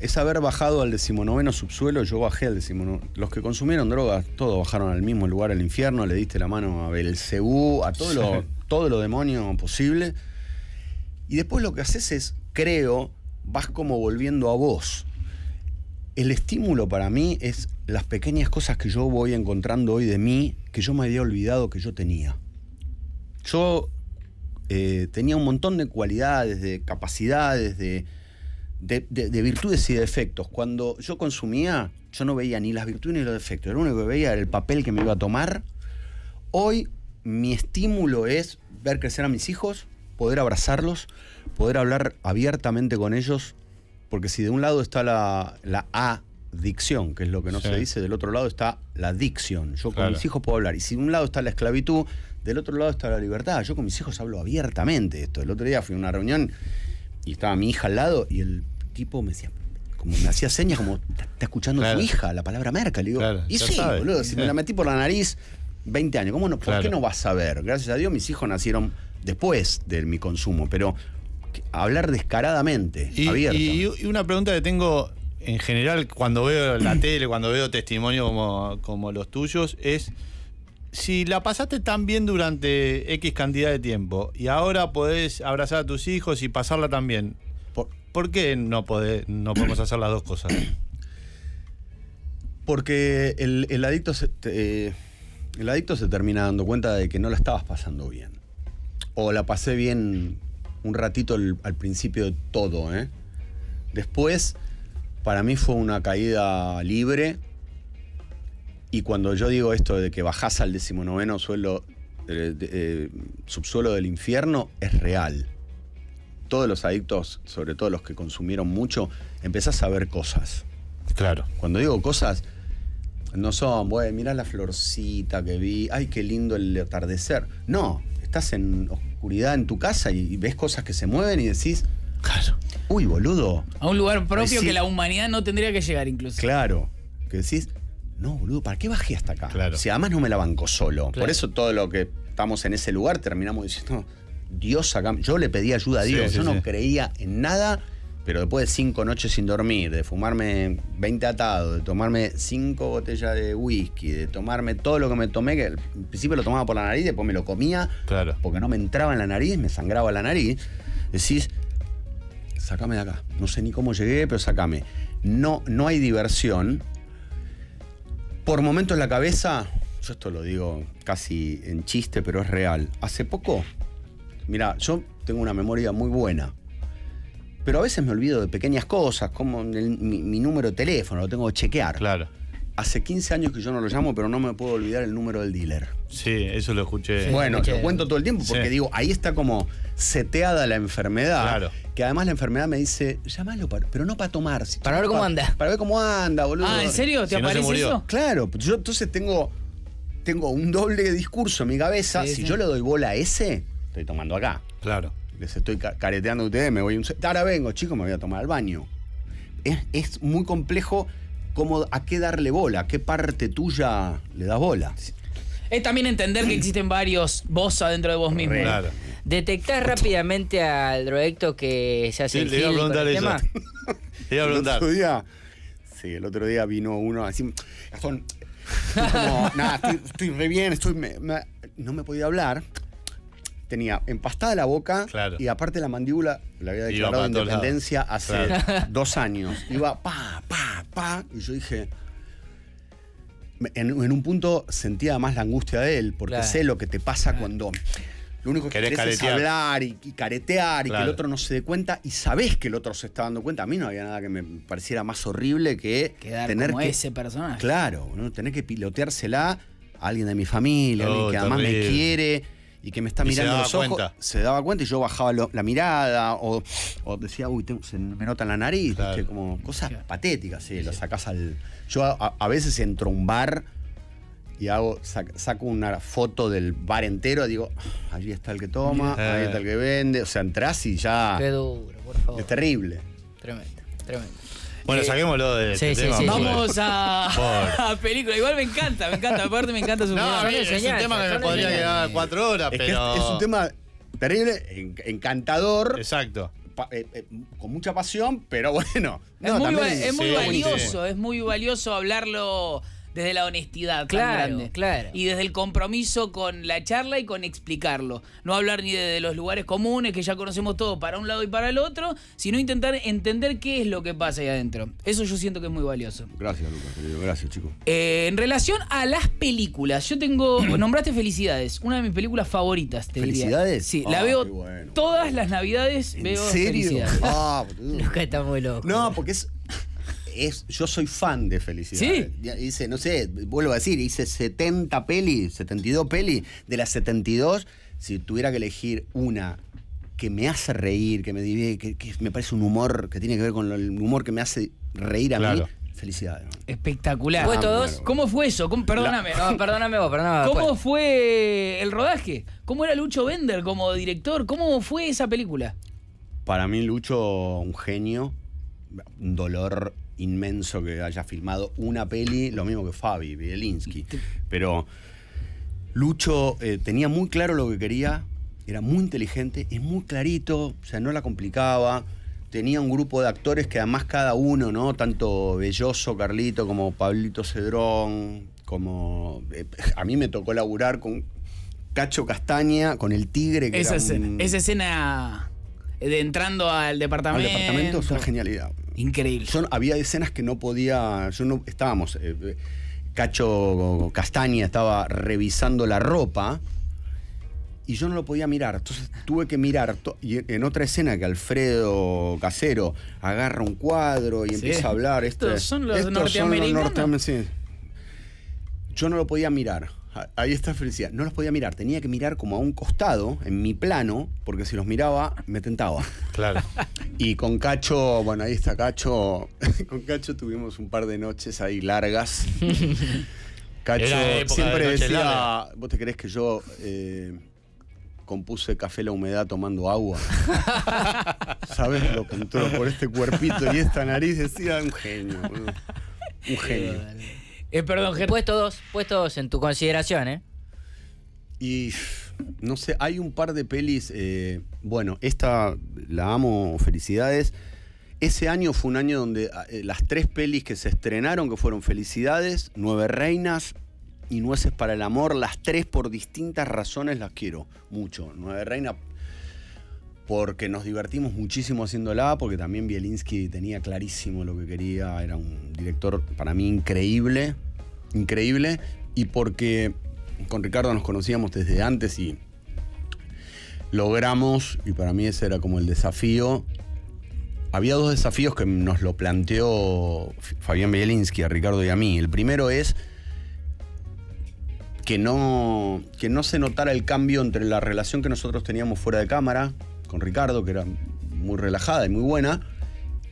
Es haber bajado al decimonoveno subsuelo, yo bajé al decimonoveno. Los que consumieron drogas, todos bajaron al mismo lugar, al infierno, le diste la mano a Belcebú, a todo lo, Sí. todo lo demonio posible. Y después lo que haces es, creo, vas como volviendo a vos. El estímulo para mí es las pequeñas cosas que yo voy encontrando hoy de mí que yo me había olvidado que yo tenía. Yo eh, tenía un montón de cualidades, de capacidades, de, de- de- de virtudes y defectos. Cuando yo consumía, yo no veía ni las virtudes ni los defectos. Lo único que veía era el papel que me iba a tomar. Hoy mi estímulo es ver crecer a mis hijos, poder abrazarlos, poder hablar abiertamente con ellos, porque si de un lado está la, la adicción, que es lo que no Sí. se dice, del otro lado está la adicción. Yo con Claro. mis hijos puedo hablar. Y si de un lado está la esclavitud, del otro lado está la libertad. Yo con mis hijos hablo abiertamente de esto. El otro día fui a una reunión y estaba mi hija al lado y el tipo me decía, como me hacía señas como, está está escuchando Claro. tu hija, la palabra merca. Le digo, Claro, y sí, sabe. boludo, si me la metí por la nariz 20 años, ¿cómo no, ¿por qué no vas a ver? Gracias a Dios mis hijos nacieron después de mi consumo, pero hablar descaradamente, Y, abierto. y- y una pregunta que tengo en general cuando veo la tele, cuando veo testimonios como, como los tuyos, es si la pasaste tan bien durante X cantidad de tiempo y ahora podés abrazar a tus hijos y pasarla también, Por- ¿por qué no, podés- no podemos hacer las dos cosas? Porque el, el adicto se- eh, el adicto se termina dando cuenta de que no la estabas pasando bien. O la pasé bien un ratito al, al principio de todo, ¿eh? Después, para mí fue una caída libre. Y cuando yo digo esto de que bajás al decimonoveno suelo, eh, eh, subsuelo del infierno, es real. Todos los adictos, sobre todo los que consumieron mucho, empezás a ver cosas. Claro. Cuando digo cosas, no son, bueno, mirá la florcita que vi, ay, qué lindo el atardecer. No, estás en oscuridad en tu casa y, y ves cosas que se mueven y decís, Claro. uy, boludo. A un lugar propio sí. que la humanidad no tendría que llegar incluso. Claro, que decís, no, boludo, ¿para qué bajé hasta acá? Claro. Si además no me la banco solo. Claro. Por eso todo lo que estamos en ese lugar terminamos diciendo, Dios acá. Yo le pedí ayuda a Sí, Dios, sí, yo no sí. creía en nada, pero después de cinco noches sin dormir, de fumarme 20 atados, de tomarme cinco botellas de whisky, de tomarme todo lo que me tomé, que al principio lo tomaba por la nariz, después me lo comía, Claro. porque no me entraba en la nariz, me sangraba la nariz, decís, sacame de acá. No sé ni cómo llegué, pero sacame. No, no hay diversión. Por momentos en la cabeza, yo esto lo digo casi en chiste, pero es real. Hace poco, mira, yo tengo una memoria muy buena. Pero a veces me olvido de pequeñas cosas, como mi, mi número de teléfono, lo tengo que chequear. Claro. Hace 15 años que yo no lo llamo, pero no me puedo olvidar el número del dealer. Sí, eso lo escuché. Sí. Bueno, escuché. lo cuento todo el tiempo porque Sí. digo, ahí está como seteada la enfermedad. Claro. Que además la enfermedad me dice, llámalo, para- pero no para tomar. si- Para ver cómo pa- anda. Para ver cómo anda, boludo. Ah, ¿en serio? ¿Te Si no se aparece eso? Claro, pues yo entonces tengo, tengo un doble discurso en mi cabeza. Sí, si sí. yo le doy bola a ese, estoy tomando acá. Claro. Les estoy ca- careteando a ustedes, me voy un... Ahora vengo, chicos, me voy a tomar al baño. Es, es muy complejo cómo, a qué darle bola, a qué parte tuya le das bola. Es también entender que existen varios vos adentro de vos mismo. Claro. ¿Detectás rápidamente al drogadicto que se hace Sí, el le iba a preguntar el tema? Te iba a El preguntar. otro día, sí, el otro día vino uno así, Gastón, estoy como, nada, estoy, estoy re bien, estoy, me- me- no me podía hablar. Tenía empastada la boca Claro. y aparte la mandíbula, le había declarado independencia hace Claro. dos años. Iba pa, pa, pa, y yo dije, en, en un punto sentía más la angustia de él, porque Claro. sé lo que te pasa cuando lo único que Querés querés es hablar y, y caretear y que el otro no se dé cuenta y sabés que el otro se está dando cuenta. A mí no había nada que me pareciera más horrible que Quedar tener como que ese personaje. claro, ¿no? tener que piloteársela a alguien de mi familia, alguien Oh, que además me quiere y que me está Y mirando los ojos. cuenta. Se daba cuenta y yo bajaba lo- la mirada o, o decía, uy, tengo- se me nota en la nariz, Claro. ¿viste? como cosas Claro. patéticas, sí, lo sacás al. Yo a, a veces entro a un bar y hago, sac- saco una foto del bar entero, digo, "Ah, allí está el que toma, Mira. ahí está el que vende. O sea, entras y ya. Qué duro, por favor. Es terrible. Tremendo, tremendo. Bueno, Eh, saquémoslo de sí, este sí, tema. sí, Vamos a, a película. Igual me encanta, me encanta. Aparte me encanta su No, mí es un tema que me podría quedar cuatro horas, Es que pero. es, es un tema terrible, en- encantador. Exacto. pa- eh, eh, con mucha pasión, pero bueno. Es no, muy, también es muy sí, valioso, es muy valioso hablarlo desde la honestidad tan Claro, grande. claro. Y desde el compromiso con la charla y con explicarlo. No hablar ni de, de los lugares comunes que ya conocemos todos para un lado y para el otro, sino intentar entender qué es lo que pasa ahí adentro. Eso yo siento que es muy valioso. Gracias, Lucas, querido. Gracias, chicos. Eh, en relación a las películas, yo tengo. nombraste Felicidades, una de mis películas favoritas, te diría. ¿Felicidades? Sí, Ah, la veo qué bueno. todas las navidades, ¿En veo serio? Felicidades. Ah. Lucas está muy loco. No, porque es, es. Yo soy fan de Felicidades. Sí. Ya Hice, no sé, vuelvo a decir, hice 70 pelis, 72 pelis. De las 72, si tuviera que elegir una que me hace reír, que me divierte, que, que me parece un humor que tiene que ver con lo- el humor que me hace reír a Claro. mí, Felicidades. Espectacular. ¿Fue todos? ¿Cómo fue eso? ¿Cómo- perdóname. No, perdóname vos, perdóname. ¿Cómo después. fue el rodaje? ¿Cómo era Lucho Bender como director? ¿Cómo fue esa película? Para mí, Lucho, un genio. Un dolor inmenso que haya filmado una peli, lo mismo que Fabi, Bielinski. Pero Lucho eh, tenía muy claro lo que quería, era muy inteligente, es muy clarito, o sea, no la complicaba. Tenía un grupo de actores que además cada uno, ¿no? Tanto Belloso, Carlito, como Pablito Cedrón, como... eh, a mí me tocó laburar con Cacho Castaña, con el Tigre, que Esa, era escena, un- esa escena de entrando al al departamento. departamento es una genialidad. Increíble. Yo había escenas que no podía. Yo no. Estábamos. eh, eh, Cacho Castaña estaba revisando la ropa y yo no lo podía mirar. Entonces tuve que mirar. Y en otra escena que Alfredo Casero agarra un cuadro y Sí. empieza a hablar. Estos este- son los estos norteamericanos. sí. Yo no lo podía mirar. A- Ahí está felicidad. No los podía mirar. Tenía que mirar como a un costado, en mi plano, porque si los miraba, me tentaba. Claro. Y con Cacho, bueno, ahí está Cacho. Con Cacho tuvimos un par de noches ahí largas. Cacho de siempre decía. ¿vos te crees que yo eh, compuse Café La Humedad tomando agua? ¿Sabes? Lo que entró por este cuerpito y esta nariz decía un genio. Un genio. Eh, perdón, Ger. Puestos, puestos en tu consideración, ¿eh? Y no sé, hay un par de pelis. eh, bueno, esta la amo, felicidades. Ese año fue un año donde eh, las tres pelis que se estrenaron, que fueron Felicidades, Nueve Reinas y Nueces para el Amor, las tres por distintas razones las quiero mucho. Nueve Reinas porque nos divertimos muchísimo haciéndola, porque también Bielinski tenía clarísimo lo que quería, era un director para mí increíble, increíble, y porque con Ricardo nos conocíamos desde antes y logramos, y para mí ese era como el desafío, había dos desafíos que nos lo planteó Fabián Bielinski, a Ricardo y a mí. El primero es que no, que no se notara el cambio entre la relación que nosotros teníamos fuera de cámara con Ricardo, que era muy relajada y muy buena,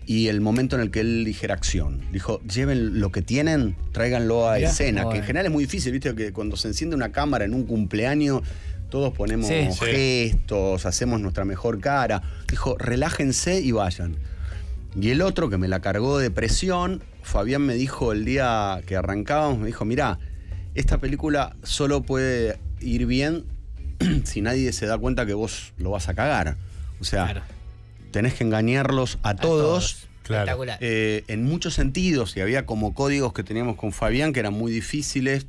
y el momento en el que él dijera acción. Dijo, lleven lo que tienen, tráiganlo a Mirá, escena, que en general es muy difícil, viste, que cuando se enciende una cámara en un cumpleaños, todos ponemos Sí. Sí. gestos, hacemos nuestra mejor cara. Dijo, relájense y vayan. Y el otro que me la cargó de presión, Fabián me dijo el día que arrancábamos, me dijo, mirá, esta película solo puede ir bien si nadie se da cuenta que vos lo vas a cagar. O sea, Claro. tenés que engañarlos a, todos. Claro. Espectacular. eh, en muchos sentidos, y había como códigos que teníamos con Fabián que eran muy difíciles.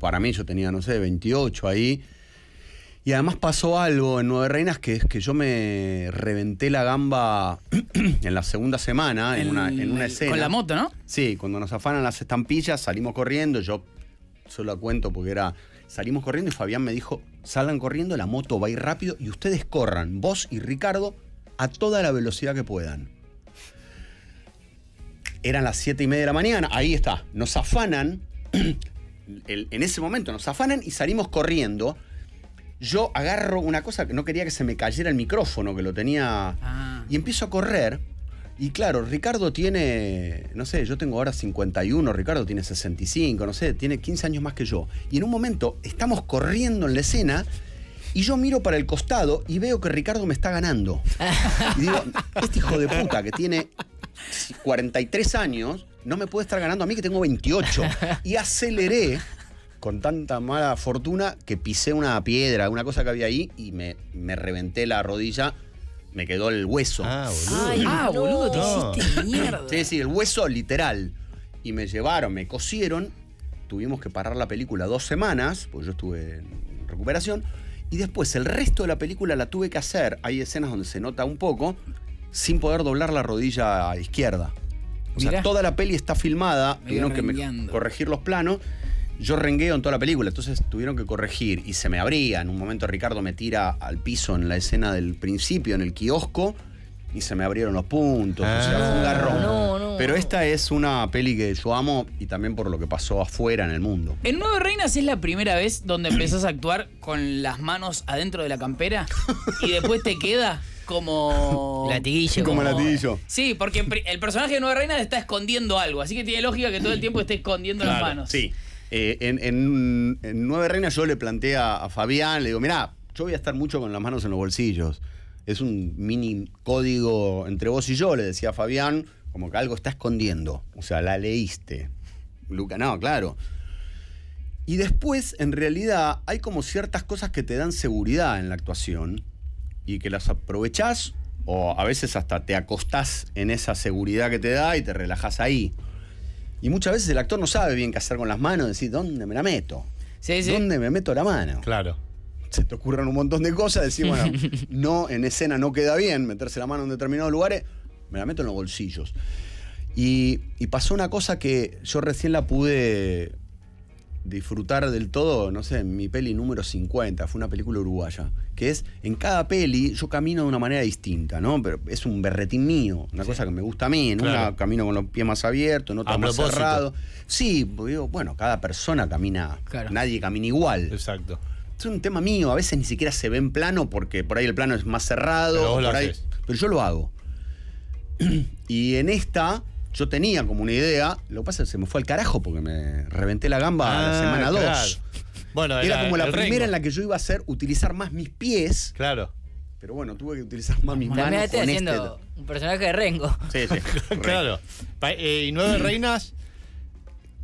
Para mí yo tenía, no sé, 28 ahí. Y además pasó algo en Nueve Reinas que es que yo me reventé la gamba en la segunda semana, en, una, en una el- escena. Con la moto, ¿no? Sí, cuando nos afanan las estampillas, salimos corriendo. Yo solo cuento porque era. Salimos corriendo y Fabián me dijo: salgan corriendo, la moto va a ir rápido y ustedes corran, vos y Ricardo, a toda la velocidad que puedan. Eran las siete y media de la mañana, ahí está, nos afanan. en ese momento nos afanan y salimos corriendo. Yo agarro una cosa que no quería que se me cayera el micrófono, que lo tenía. Ah. Y empiezo a correr. Y claro, Ricardo tiene, no sé, yo tengo ahora 51, Ricardo tiene 65, no sé, tiene 15 años más que yo. Y en un momento estamos corriendo en la escena y yo miro para el costado y veo que Ricardo me está ganando. Y digo, este hijo de puta que tiene 43 años no me puede estar ganando a mí que tengo 28. Y aceleré con tanta mala fortuna que pisé una piedra, una cosa que había ahí y me, me reventé la rodilla, me quedó el hueso. Ah, boludo. Ay, Ah, no. boludo, te No. hiciste mierda. Sí, sí, el hueso literal. Y me llevaron, me cosieron. Tuvimos que parar la película dos semanas, porque yo estuve en recuperación. Y después el resto de la película la tuve que hacer. Hay escenas donde se nota un poco, sin poder doblar la rodilla izquierda. O sea, Mirá. toda la peli está filmada, tuvieron que me- corregir los planos. Yo rengueo en toda la película, entonces tuvieron que corregir y se me abría. En un momento Ricardo me tira al piso en la escena del principio, en el kiosco, y se me abrieron los puntos. o sea, fue un Ah. garrón. No, no, Pero esta es una peli que yo amo y también por lo que pasó afuera en el mundo. En Nueve Reinas es la primera vez donde empezás a actuar con las manos adentro de la campera y después te queda como. Latiguillo. Como latillo. Sí, porque el personaje de Nueve Reinas está escondiendo algo, así que tiene lógica que todo el tiempo esté escondiendo las manos. Sí. Eh, en, en- Nueve Reinas yo le planteé a, a Fabián, le digo, mirá, yo voy a estar mucho con las manos en los bolsillos. Es un mini código entre vos y yo, le decía a Fabián, como que algo está escondiendo. O sea, la leíste. Luca, no, claro. Y después, en realidad, hay como ciertas cosas que te dan seguridad en la actuación y que las aprovechás o a veces hasta te acostás en esa seguridad que te da y te relajás ahí. Y muchas veces el actor no sabe bien qué hacer con las manos, decir, ¿dónde me la meto? Sí, sí. ¿Dónde me meto la mano? Claro. Se te ocurren un montón de cosas, decir, bueno, no, en escena no queda bien meterse la mano en determinados lugares, me la meto en los bolsillos. Y, y pasó una cosa que yo recién la pude disfrutar del todo, no sé, mi peli número 50, fue una película uruguaya, que es, en cada peli yo camino de una manera distinta, ¿no? Pero es un berretín mío, una cosa que me gusta a mí, en Claro. una camino con los pies más abiertos, en otra más cerrado. Sí, digo, bueno, cada persona camina, Claro. nadie camina igual. Exacto. Es un tema mío, a veces ni siquiera se ve en plano porque por ahí el plano es más cerrado. Por ahí- pero yo lo hago. y en esta, yo tenía como una idea, lo que pasa es que se me fue al carajo porque me reventé la gamba a la Ah, semana 2. claro. Bueno, Era como la primera en la que yo iba a hacer utilizar más mis pies, Claro. pero bueno, tuve que utilizar más mis También manos con haciendo este. un personaje de Rengo. Sí, sí. Claro. Eh, y Nueve Reinas,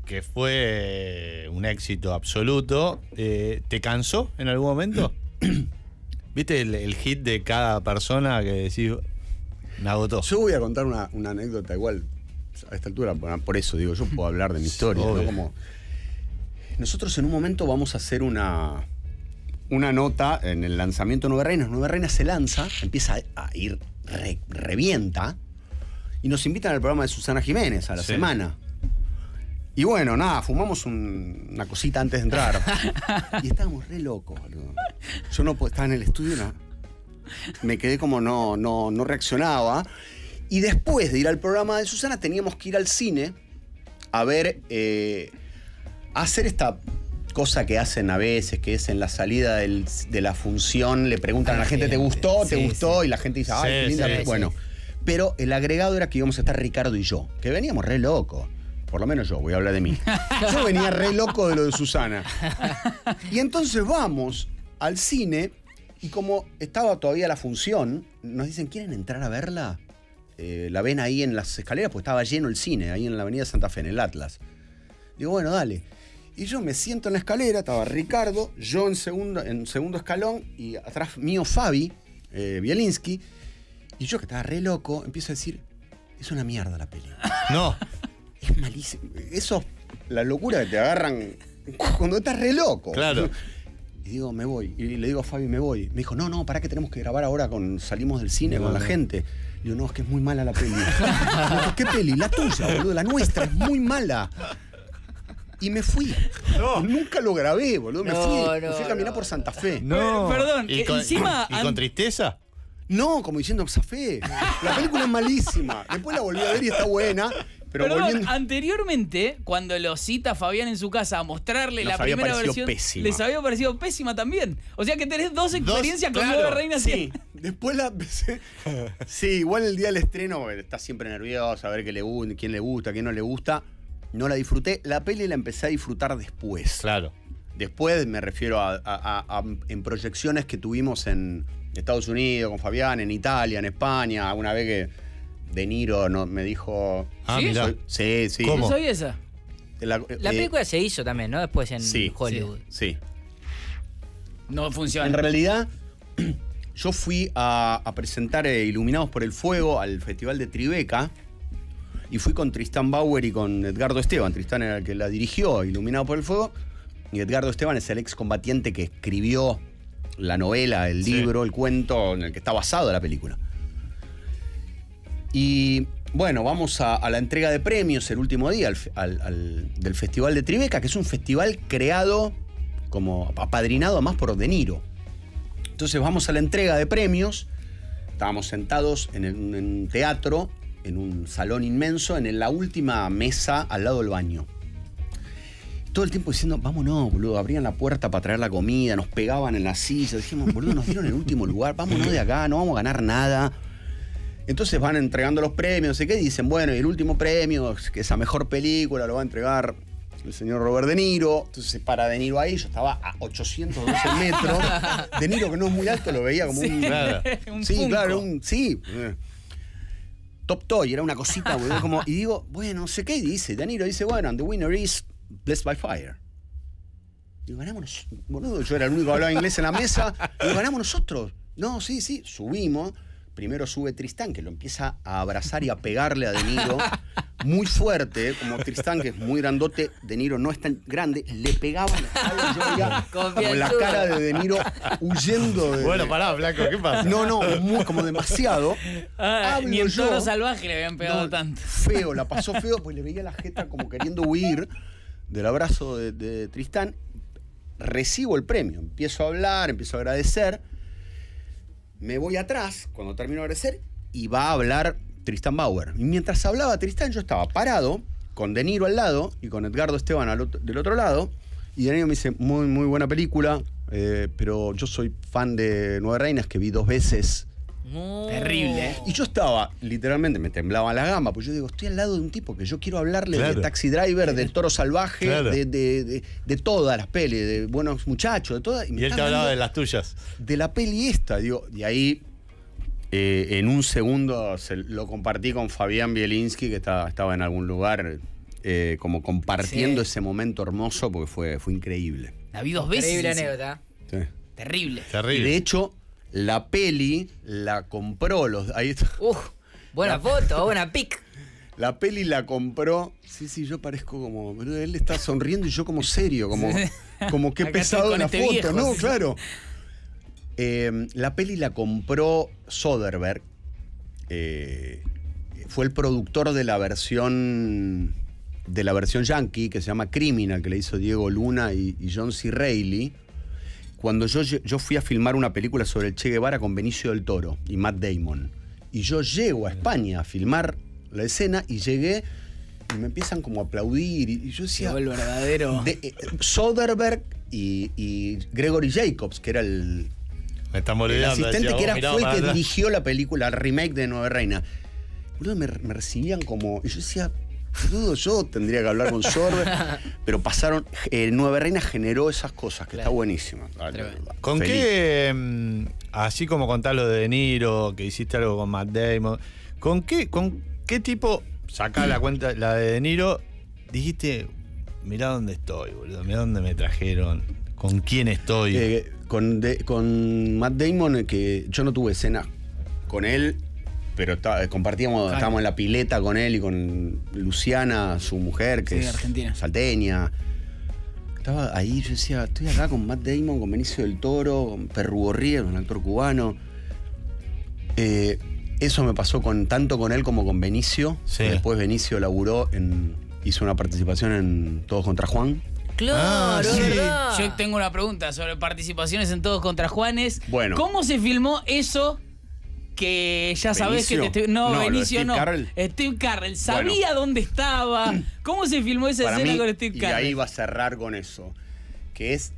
que fue un éxito absoluto, eh, ¿te cansó en algún momento? ¿Viste el, el hit de cada persona que decís, me agotó? Yo voy a contar una, una anécdota igual. A esta altura, por eso digo, yo puedo hablar de mi historia. ¿no? obvio. Como, nosotros en un momento vamos a hacer una, una nota en el lanzamiento de Nueve Reinas. Nueve Reinas se lanza, empieza a, ir, re- revienta, y nos invitan al programa de Susana Jiménez a la Sí. semana. Y bueno, nada, fumamos un- una cosita antes de entrar. y estábamos re locos, boludo. Yo no estaba en el estudio, no, me quedé como no, no, no reaccionaba. Y después de ir al programa de Susana, teníamos que ir al cine a ver, eh, a hacer esta cosa que hacen a veces, que es en la salida del- de la función, le preguntan a la gente, ¿te gustó? ¿Te Sí, gustó? Y la gente dice, ay, qué linda. sí, pe-". sí. bueno, pero el agregado era que íbamos a estar Ricardo y yo, que veníamos re locos. Por lo menos yo, voy a hablar de mí. Yo venía re loco de lo de Susana. Y entonces vamos al cine y como estaba todavía la función, nos dicen, ¿quieren entrar a verla? Eh, la ven ahí en las escaleras, pues estaba lleno el cine, ahí en la avenida Santa Fe, en el Atlas. Digo, bueno, dale. Y yo me siento en la escalera, estaba Ricardo, yo en segundo, en segundo escalón y atrás mío Fabi, eh, Bielinski. Y yo que estaba re loco, empiezo a decir, es una mierda la peli. No. Es malísimo. Eso, la locura que te agarran cuando estás re loco. Claro. Y digo, me voy. Y le digo a Fabi, me voy. Me dijo, no, no, para que tenemos que grabar ahora con salimos del cine No, con la gente. Y digo, no, es que es muy mala la peli. ¿qué peli? La tuya, boludo, la nuestra, es muy mala. Y me fui. No. Nunca lo grabé, boludo. Me No, fui. no, me fui a caminar no, por Santa Fe. No. Perdón, ¿Y que con, encima ¿Y con an- tristeza? No, como diciendo, Zafé. La película es malísima. Después la volví a ver y está buena. Pero Perdón, volviendo. anteriormente, cuando lo cita Fabián en su casa a mostrarle Nos la había primera versión, pésima. les había parecido pésima también. O sea que tenés dos experiencias con claro, Nueve Reinas. Sí, después la empecé. Sí, igual el día del estreno, está siempre nervioso, a ver qué le gusta, quién le gusta, quién no le gusta. No la disfruté. La peli la empecé a disfrutar después. Claro. Después me refiero a, a- a- a- en proyecciones que tuvimos en Estados Unidos, con Fabián, en Italia, en España. Alguna vez que De Niro no, me dijo. Ah, ¿Sí? mirá. soy- sí, sí. ¿Cómo? Sabía esa. La, La eh, película se hizo también, ¿no? Después en sí, Hollywood. Sí. No funciona. En realidad, yo fui a, a presentar eh, Iluminados por el Fuego al Festival de Tribeca y fui con Tristán Bauer y con Edgardo Esteban. Tristán era el que la dirigió, Iluminado por el Fuego, y Edgardo Esteban es el excombatiente que escribió la novela, el Sí. libro, el cuento en el que está basado la película. Y bueno, vamos a, la entrega de premios el último día del Festival de Tribeca, que es un festival creado como apadrinado más por De Niro. Entonces vamos a la entrega de premios. Estábamos sentados en en un teatro, en un salón inmenso, en la última mesa al lado del baño. Todo el tiempo diciendo, vámonos, boludo, abrían la puerta para traer la comida, nos pegaban en la silla, dijimos, boludo, nos dieron el último lugar, vámonos de acá, no vamos a ganar nada. Entonces van entregando los premios, no sé qué, y dicen, bueno, y el último premio, que esa mejor película lo va a entregar el señor Robert De Niro. Entonces se para De Niro ahí, yo estaba a 812 metros. De Niro, que no es muy alto, lo veía como un... Sí, claro, un, sí. Top Toy, era una cosita, boludo, como, y digo, bueno, no sé qué, y dice, De Niro dice, bueno, and the winner is Blessed by Fire. Digo, ganamos nosotros, boludo, yo era el único que hablaba inglés en la mesa, digo, ganamos nosotros. No, sí, sí, subimos. Primero sube Tristán, que lo empieza a abrazar y a pegarle a De Niro muy fuerte, como Tristán, que es muy grandote, De Niro no es tan grande, le pegaba la espalda, yo veía como la cara de De Niro huyendo de... Bueno, pará, Blanco, ¿qué pasa? No, no, muy- como demasiado. Ah, Hablo ni en yo. Toro Salvaje le habían pegado No, tanto. Feo, la pasó feo, pues le veía la jeta como queriendo huir. del abrazo de, de Tristán, recibo el premio, empiezo a hablar, empiezo a agradecer, me voy atrás cuando termino de agradecer y va a hablar Tristán Bauer. Y mientras hablaba Tristán, yo estaba parado con De Niro al lado y con Edgardo Esteban al otro- del otro lado. Y De Niro me dice, muy, muy buena película, eh, pero yo soy fan de Nueve Reinas que vi dos veces. No. Terrible, ¿eh? Y yo estaba, literalmente, me temblaba la gamba, pues yo digo, estoy al lado de un tipo que yo quiero hablarle de Claro. Taxi Driver, del Toro Salvaje, Claro. de, de- de- de todas las pelis, de Buenos Muchachos, de todas. me Y él está te hablaba de las tuyas. de la peli esta, digo, y ahí eh, en un segundo se lo compartí con Fabián Bielinski, que estaba, estaba en algún lugar, eh, como compartiendo Sí. ese momento hermoso, porque fue, fue increíble. La vi dos veces. Increíble anécdota. Sí. Terrible. Y Terrible. de hecho, la peli la compró los. Ahí está. Uf, buena foto, buena pic. La peli la compró. Sí, sí, yo parezco como. Él está sonriendo y yo como serio, como, como estoy pesado la este foto. viejo, no, sí. claro. Eh, la peli la compró Soderbergh. eh, fue el productor de la versión. De la versión yankee, que se llama Criminal, que le hizo Diego Luna y, y John C. Reilly. Cuando yo, yo fui a filmar una película sobre el Che Guevara con Benicio del Toro y Matt Damon. Y yo llego a España a filmar la escena y llegué y me empiezan como a aplaudir. Y, yo decía. Llegó el verdadero. de- eh, Soderbergh y, y Gregory Jacobs, que era el, Me el asistente que era, fue el que dirigió la película, el remake de Nueva Reina. Me, me recibían como. Y yo decía, boludo, yo tendría que hablar con Soderbergh. pero pasaron. eh, Nueva Reina generó esas cosas, que está buenísima. ¿Con Feliz. qué, mm, así como contás lo de De Niro, que hiciste algo con Matt Damon, ¿con qué, con qué tipo, sacá la cuenta, la de De Niro, dijiste, mirá dónde estoy, boludo, mirá dónde me trajeron, con quién estoy? Eh, con, de- con Matt Damon, eh, que yo no tuve escena con él, pero compartíamos, Claro. estábamos en la pileta con él y con Luciana, su mujer, que Sí, es argentina. salteña. Estaba ahí, yo decía, estoy acá con Matt Damon, con Benicio del Toro, con Perru Gorrier, un actor cubano. Eh, eso me pasó con tanto con él como con Benicio. Sí. Después Benicio laburó en. hizo una participación en Todos contra Juan. Claro, Ah. Yo tengo una pregunta sobre participaciones en Todos contra Juanes. Bueno. ¿Cómo se filmó eso que ya sabés que te estoy... No, No, de Benicio Steve no. Carell. Steve Carrell. ¿Sabía dónde estaba? ¿Cómo se filmó esa Para escena mí, con Steve y Carrell? ahí va a cerrar con eso, que es,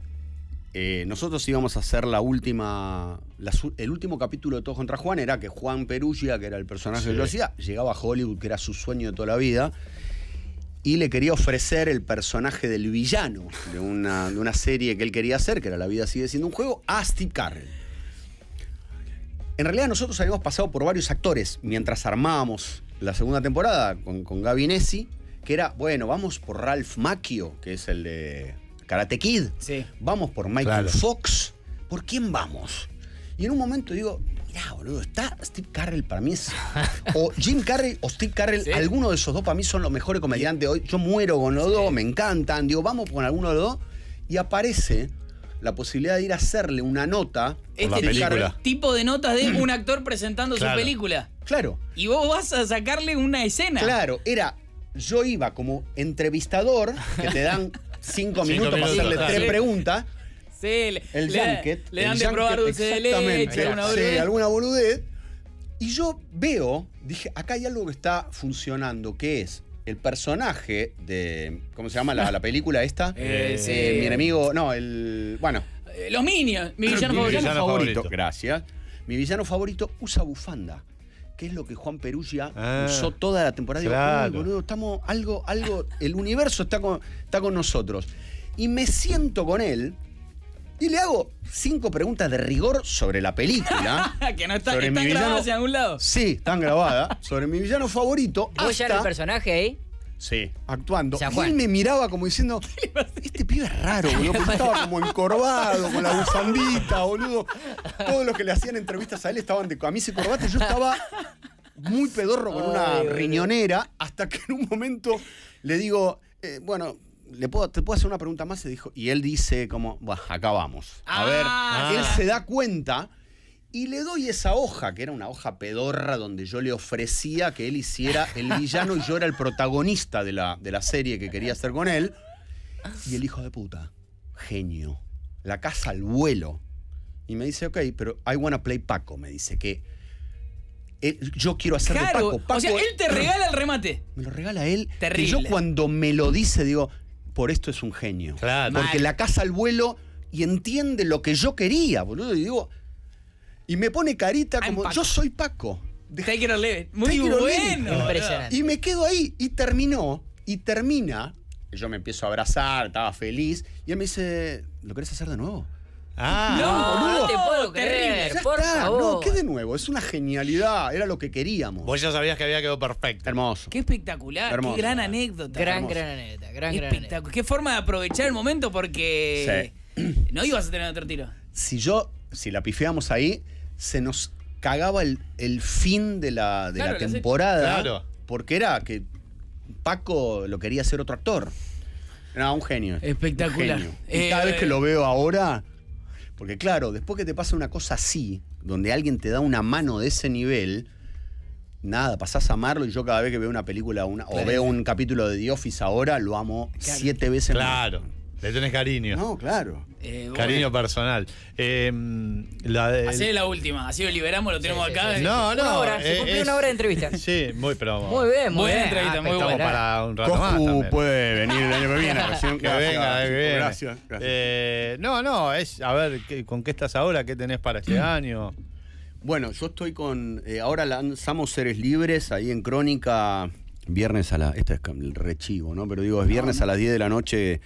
eh, nosotros íbamos a hacer la última, la el último capítulo de Todos contra Juan era que Juan Perugia, que era el personaje Sí. yo hacía, llegaba a Hollywood, que era su sueño de toda la vida, y le quería ofrecer el personaje del villano de una, de una serie que él quería hacer, que era La vida sigue siendo un juego, a Steve Carrell. En realidad nosotros habíamos pasado por varios actores mientras armábamos la segunda temporada con, con Gaby Nessi, que era, bueno, vamos por Ralph Macchio, que es el de Karate Kid. Sí. Vamos por Michael Claro. Fox. ¿Por quién vamos? Y en un momento digo, mirá, boludo, está Steve Carrell para mí es... O Jim Carrey o Steve Carrell, Sí. alguno de esos dos para mí son los mejores comediantes de hoy. Yo muero con los dos, me encantan. Digo, vamos con alguno de los dos. Y aparece la posibilidad de ir a hacerle una nota. Este tipo de notas de un actor presentando Claro. su película. Claro. Y vos vas a sacarle una escena. Claro, era. Yo iba como entrevistador, que te dan cinco Cinco minutos para hacerle claro. tres Sí. preguntas. Sí, le, El le- junket. Le dan el de probar dulce de leche, alguna Sí, boludez. alguna boludez. Y yo veo, dije, acá hay algo que está funcionando, que es el personaje de. ¿Cómo se llama la, la película esta? Eh, sí. mi enemigo. No, el. Bueno. Eh, Los Minions, mi villano mi favorito. villano Villano favorito. favorito. Gracias. Mi villano favorito usa bufanda. Que es lo que Juan Perugia Ah, usó toda la temporada. Claro. "Uy, boludo, estamos algo, algo, el universo está con, está con nosotros. Y me siento con él y le hago cinco preguntas de rigor sobre la película. que no está, Sobre mi están villano- grabadas en algún lado. Sí, están grabadas. Sobre mi villano favorito. ¿Vos ya eras el hasta- personaje ahí? Sí, actuando. San Y él me miraba como diciendo, este pibe es raro, boludo, porque estaba como encorvado, con la bufandita, boludo. Todos los que le hacían entrevistas a él estaban de camisa y corbata, yo estaba muy pedorro con una Ay, riñonera, hasta que en un momento le digo, eh, bueno, ¿le puedo, ¿te puedo hacer una pregunta más? Y, dijo, y él dice como, bueno, acá vamos. A Ah, ver, él se da cuenta y le doy esa hoja, que era una hoja pedorra, donde yo le ofrecía que él hiciera el villano y yo era el protagonista de la, de la serie que quería hacer con él. Y el hijo de puta, genio, la casa al vuelo. Y me dice, ok, pero I wanna play Paco, me dice, que él- yo quiero hacer de Claro, Paco. Paco o sea, él te regala el remate. me lo regala él. Terrible. yo cuando me lo dice digo, por esto es un genio. Claro. Porque Mal. la casa al vuelo y entiende lo que yo quería, boludo. Y digo, y me pone carita I'm como, yo soy Paco. Take it or leave it. Muy Take it or leave it. bueno. Impresionante. Y me quedo ahí y terminó. Y termina. Yo me empiezo a abrazar, estaba feliz. Y él me dice, ¿lo querés hacer de nuevo? Ah, No, No, no te puedo terrible. creer, Ya por está, favor. No, ¿qué de nuevo? Es una genialidad. Era lo que queríamos. vos ya sabías que había quedado perfecto. Hermoso. Qué espectacular, Hermoso. qué gran anécdota. Gran, Hermoso. gran anécdota, gran, gran Espectacular. anécdota. Qué forma de aprovechar el momento porque no ibas a tener otro tiro. si yo, si la pifiamos ahí, se nos cagaba el, el fin de la, de Claro, la temporada. Claro. Porque era que Paco lo quería ser otro actor. Era un genio. Espectacular. Un genio. Y Eh, cada vez que lo veo ahora, porque claro, después que te pasa una cosa así, donde alguien te da una mano de ese nivel, nada, pasás a amarlo y yo cada vez que veo una película una, o veo un capítulo de The Office ahora, lo amo Claro. siete veces más. Claro. Le tenés cariño. No, claro. eh, bueno, Cariño personal. Eh, la de- Hacé la última, así lo liberamos, lo tenemos sí, acá. sí, sí. No, no. Una hora, se eh, cumplió es- una hora de entrevista. Sí, muy, pero. Muy bien, muy Buena bien. entrevista, muy Estamos buena. para un rato más. También. puede venir el año que viene recién. Que venga, que viene. Gracias. gracias. Eh, no, no, es a ver ¿qué- con qué estás ahora, qué tenés para este año. Bueno, yo estoy con. eh, ahora lanzamos Seres Libres ahí en Crónica. Viernes a la. Este es el rechivo, ¿no? Pero digo, es viernes a las 10 de la noche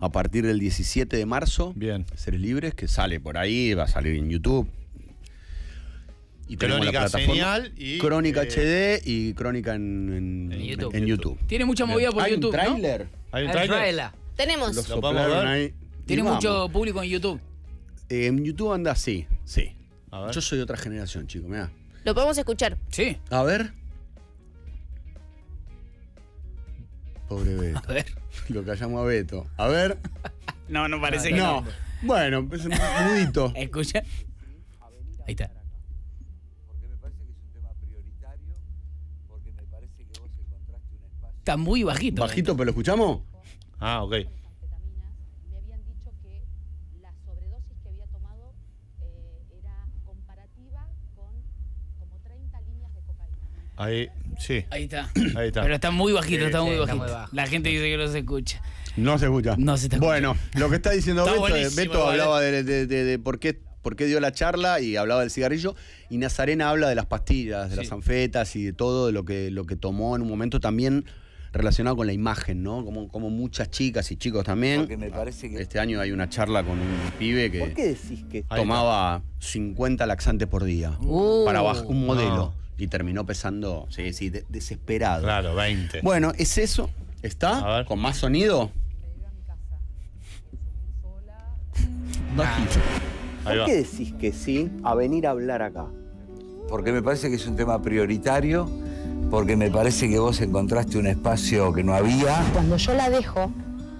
a partir del 17 de marzo. Bien. Seres Libres, que sale por ahí, va a salir en YouTube. Y tenemos Crónica la plataforma Señal y, Crónica eh, HD y Crónica en, en- En YouTube. en YouTube. Tiene mucha movida por Hay YouTube, un ¿no? tráiler. ¿Hay un trailer? trailer. Tenemos. Lo ¿Lo podemos soplaron ver? ahí. Tiene mucho público en YouTube. Eh, en YouTube anda así, sí. A ver. Yo soy de otra generación, chico, mirá. Lo podemos escuchar. Sí. A ver. Pobre Beto. A ver. Lo callamos a Beto. A ver. No, no parece que No. no. Bueno, es un mudito. Escucha. Ahí está. porque me parece que es un tema prioritario, porque me parece que vos encontraste un espacio. Está muy bajito. Bajito, pero lo escuchamos. Ah, ok. eh, era comparativa con como 30 líneas de cocaína. Ahí, sí, Ahí está. ahí está. Pero está muy bajito, está sí, muy está bajito. muy bajo. La gente dice que no se escucha. No se escucha. No se está Bueno, lo que está diciendo Está Beto, eh, Beto hablaba de, de- de- de por, qué, por qué dio la charla y hablaba del cigarrillo. Y Nazarena habla de las pastillas, de las anfetas y de todo de lo que, lo que tomó en un momento también relacionado con la imagen, ¿no? Como, como muchas chicas y chicos también. Porque me parece que- Este año hay una charla con un pibe que ¿Por qué decís que tomaba 50 laxantes por día Uh, para bajar un modelo. no. Y terminó pesando, sí, sí, de- desesperado. Claro, 20. Bueno, es eso. A ¿Está? ver. ¿Con más sonido? Va. ¿Por qué decís que sí a venir a hablar acá? Porque me parece que es un tema prioritario, porque me parece que vos encontraste un espacio que no había. Cuando yo la dejo,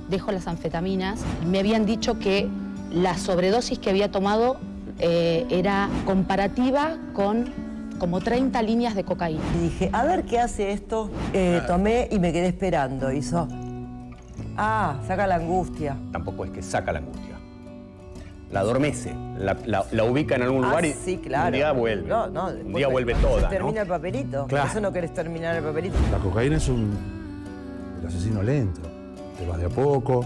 dejo las anfetaminas, me habían dicho que la sobredosis que había tomado eh, era comparativa con como 30 líneas de cocaína. Y dije, a ver qué hace esto. Eh, tomé y me quedé esperando. Hizo. Ah, saca la angustia. Tampoco es que saca la angustia. La adormece, la, la- la ubica en algún Ah, lugar y sí, claro. un día vuelve. No, no, un día vuelve toda, se termina ¿no? el papelito. Claro. Por eso no querés terminar el papelito. La cocaína es un el asesino lento. Te vas de a poco,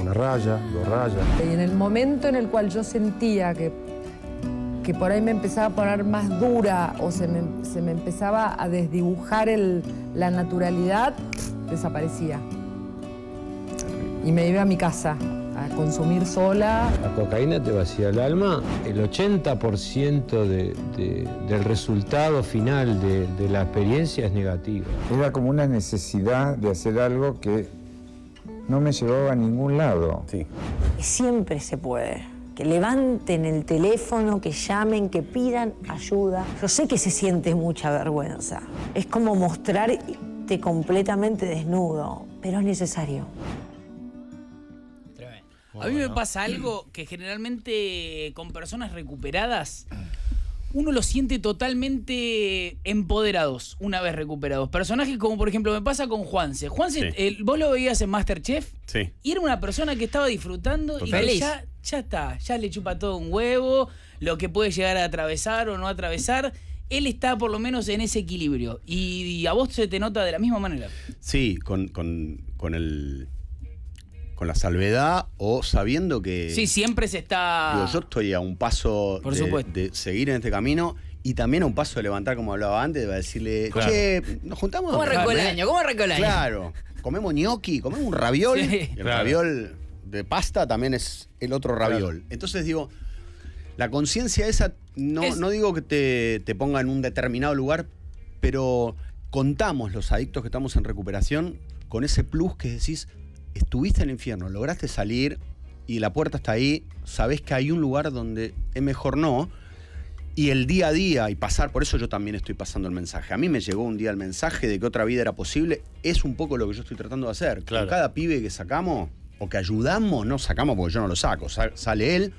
una raya, dos rayas. Y en el momento en el cual yo sentía que, que por ahí me empezaba a poner más dura o se me, se me empezaba a desdibujar el- la naturalidad, desaparecía. Y me iba a mi casa a consumir sola. La cocaína te vacía el alma. El 80% de- de- del resultado final de, de la experiencia es negativo. Era como una necesidad de hacer algo que no me llevaba a ningún lado. Sí. Siempre se puede. Que levanten el teléfono, que llamen, que pidan ayuda. Yo sé que se siente mucha vergüenza. Es como mostrarte completamente desnudo, pero es necesario. A mí me pasa algo que generalmente con personas recuperadas, uno los siente totalmente empoderados una vez recuperados. Personajes como, por ejemplo, me pasa con Juanse. Juanse, Sí. vos lo veías en Masterchef Sí. y era una persona que estaba disfrutando y que Feliz. ya, ya está, ya le chupa todo un huevo, lo que puede llegar a atravesar o no atravesar. Él está por lo menos en ese equilibrio. Y, y a vos se te nota de la misma manera. Sí, con, con, con el. con la salvedad o sabiendo que. Sí, siempre se está. Digo, yo estoy a un paso Por de, supuesto. de seguir en este camino y también a un paso de levantar, como hablaba antes, de decirle, Claro. che, nos juntamos. ¿Cómo arrancó el comer?". año? ¿Cómo arrancó el año? Claro. Comemos gnocchi, comemos un raviol. Sí. El Claro. raviol de pasta también es el otro raviol. Entonces digo, la conciencia esa, no, Es- no digo que te, te ponga en un determinado lugar, pero contamos los adictos que estamos en recuperación con ese plus que decís, estuviste en el infierno, lograste salir y la puerta está ahí, sabés que hay un lugar donde es mejor no. Y el día a día y pasar, por eso yo también estoy pasando el mensaje. A mí me llegó un día el mensaje de que otra vida era posible. Es un poco lo que yo estoy tratando de hacer. Claro. Con cada pibe que sacamos o que ayudamos, no sacamos porque yo no lo saco, sa- sale él,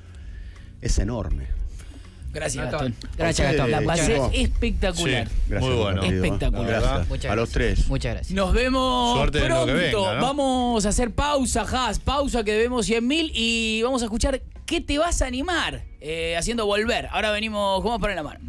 es enorme. Gracias, Gastón. Gastón. Gracias, Gastón. La pasé espectacular. Sí. Gracias, Muy bueno. Espectacular. Gracias. Muchas A los tres. Muchas gracias. Nos vemos Suerte pronto. que venga, ¿no? Vamos a hacer pausa, Has. Pausa que debemos 100 mil y vamos a escuchar qué te vas a animar eh, haciendo volver. Ahora venimos, vamos a poner la mano.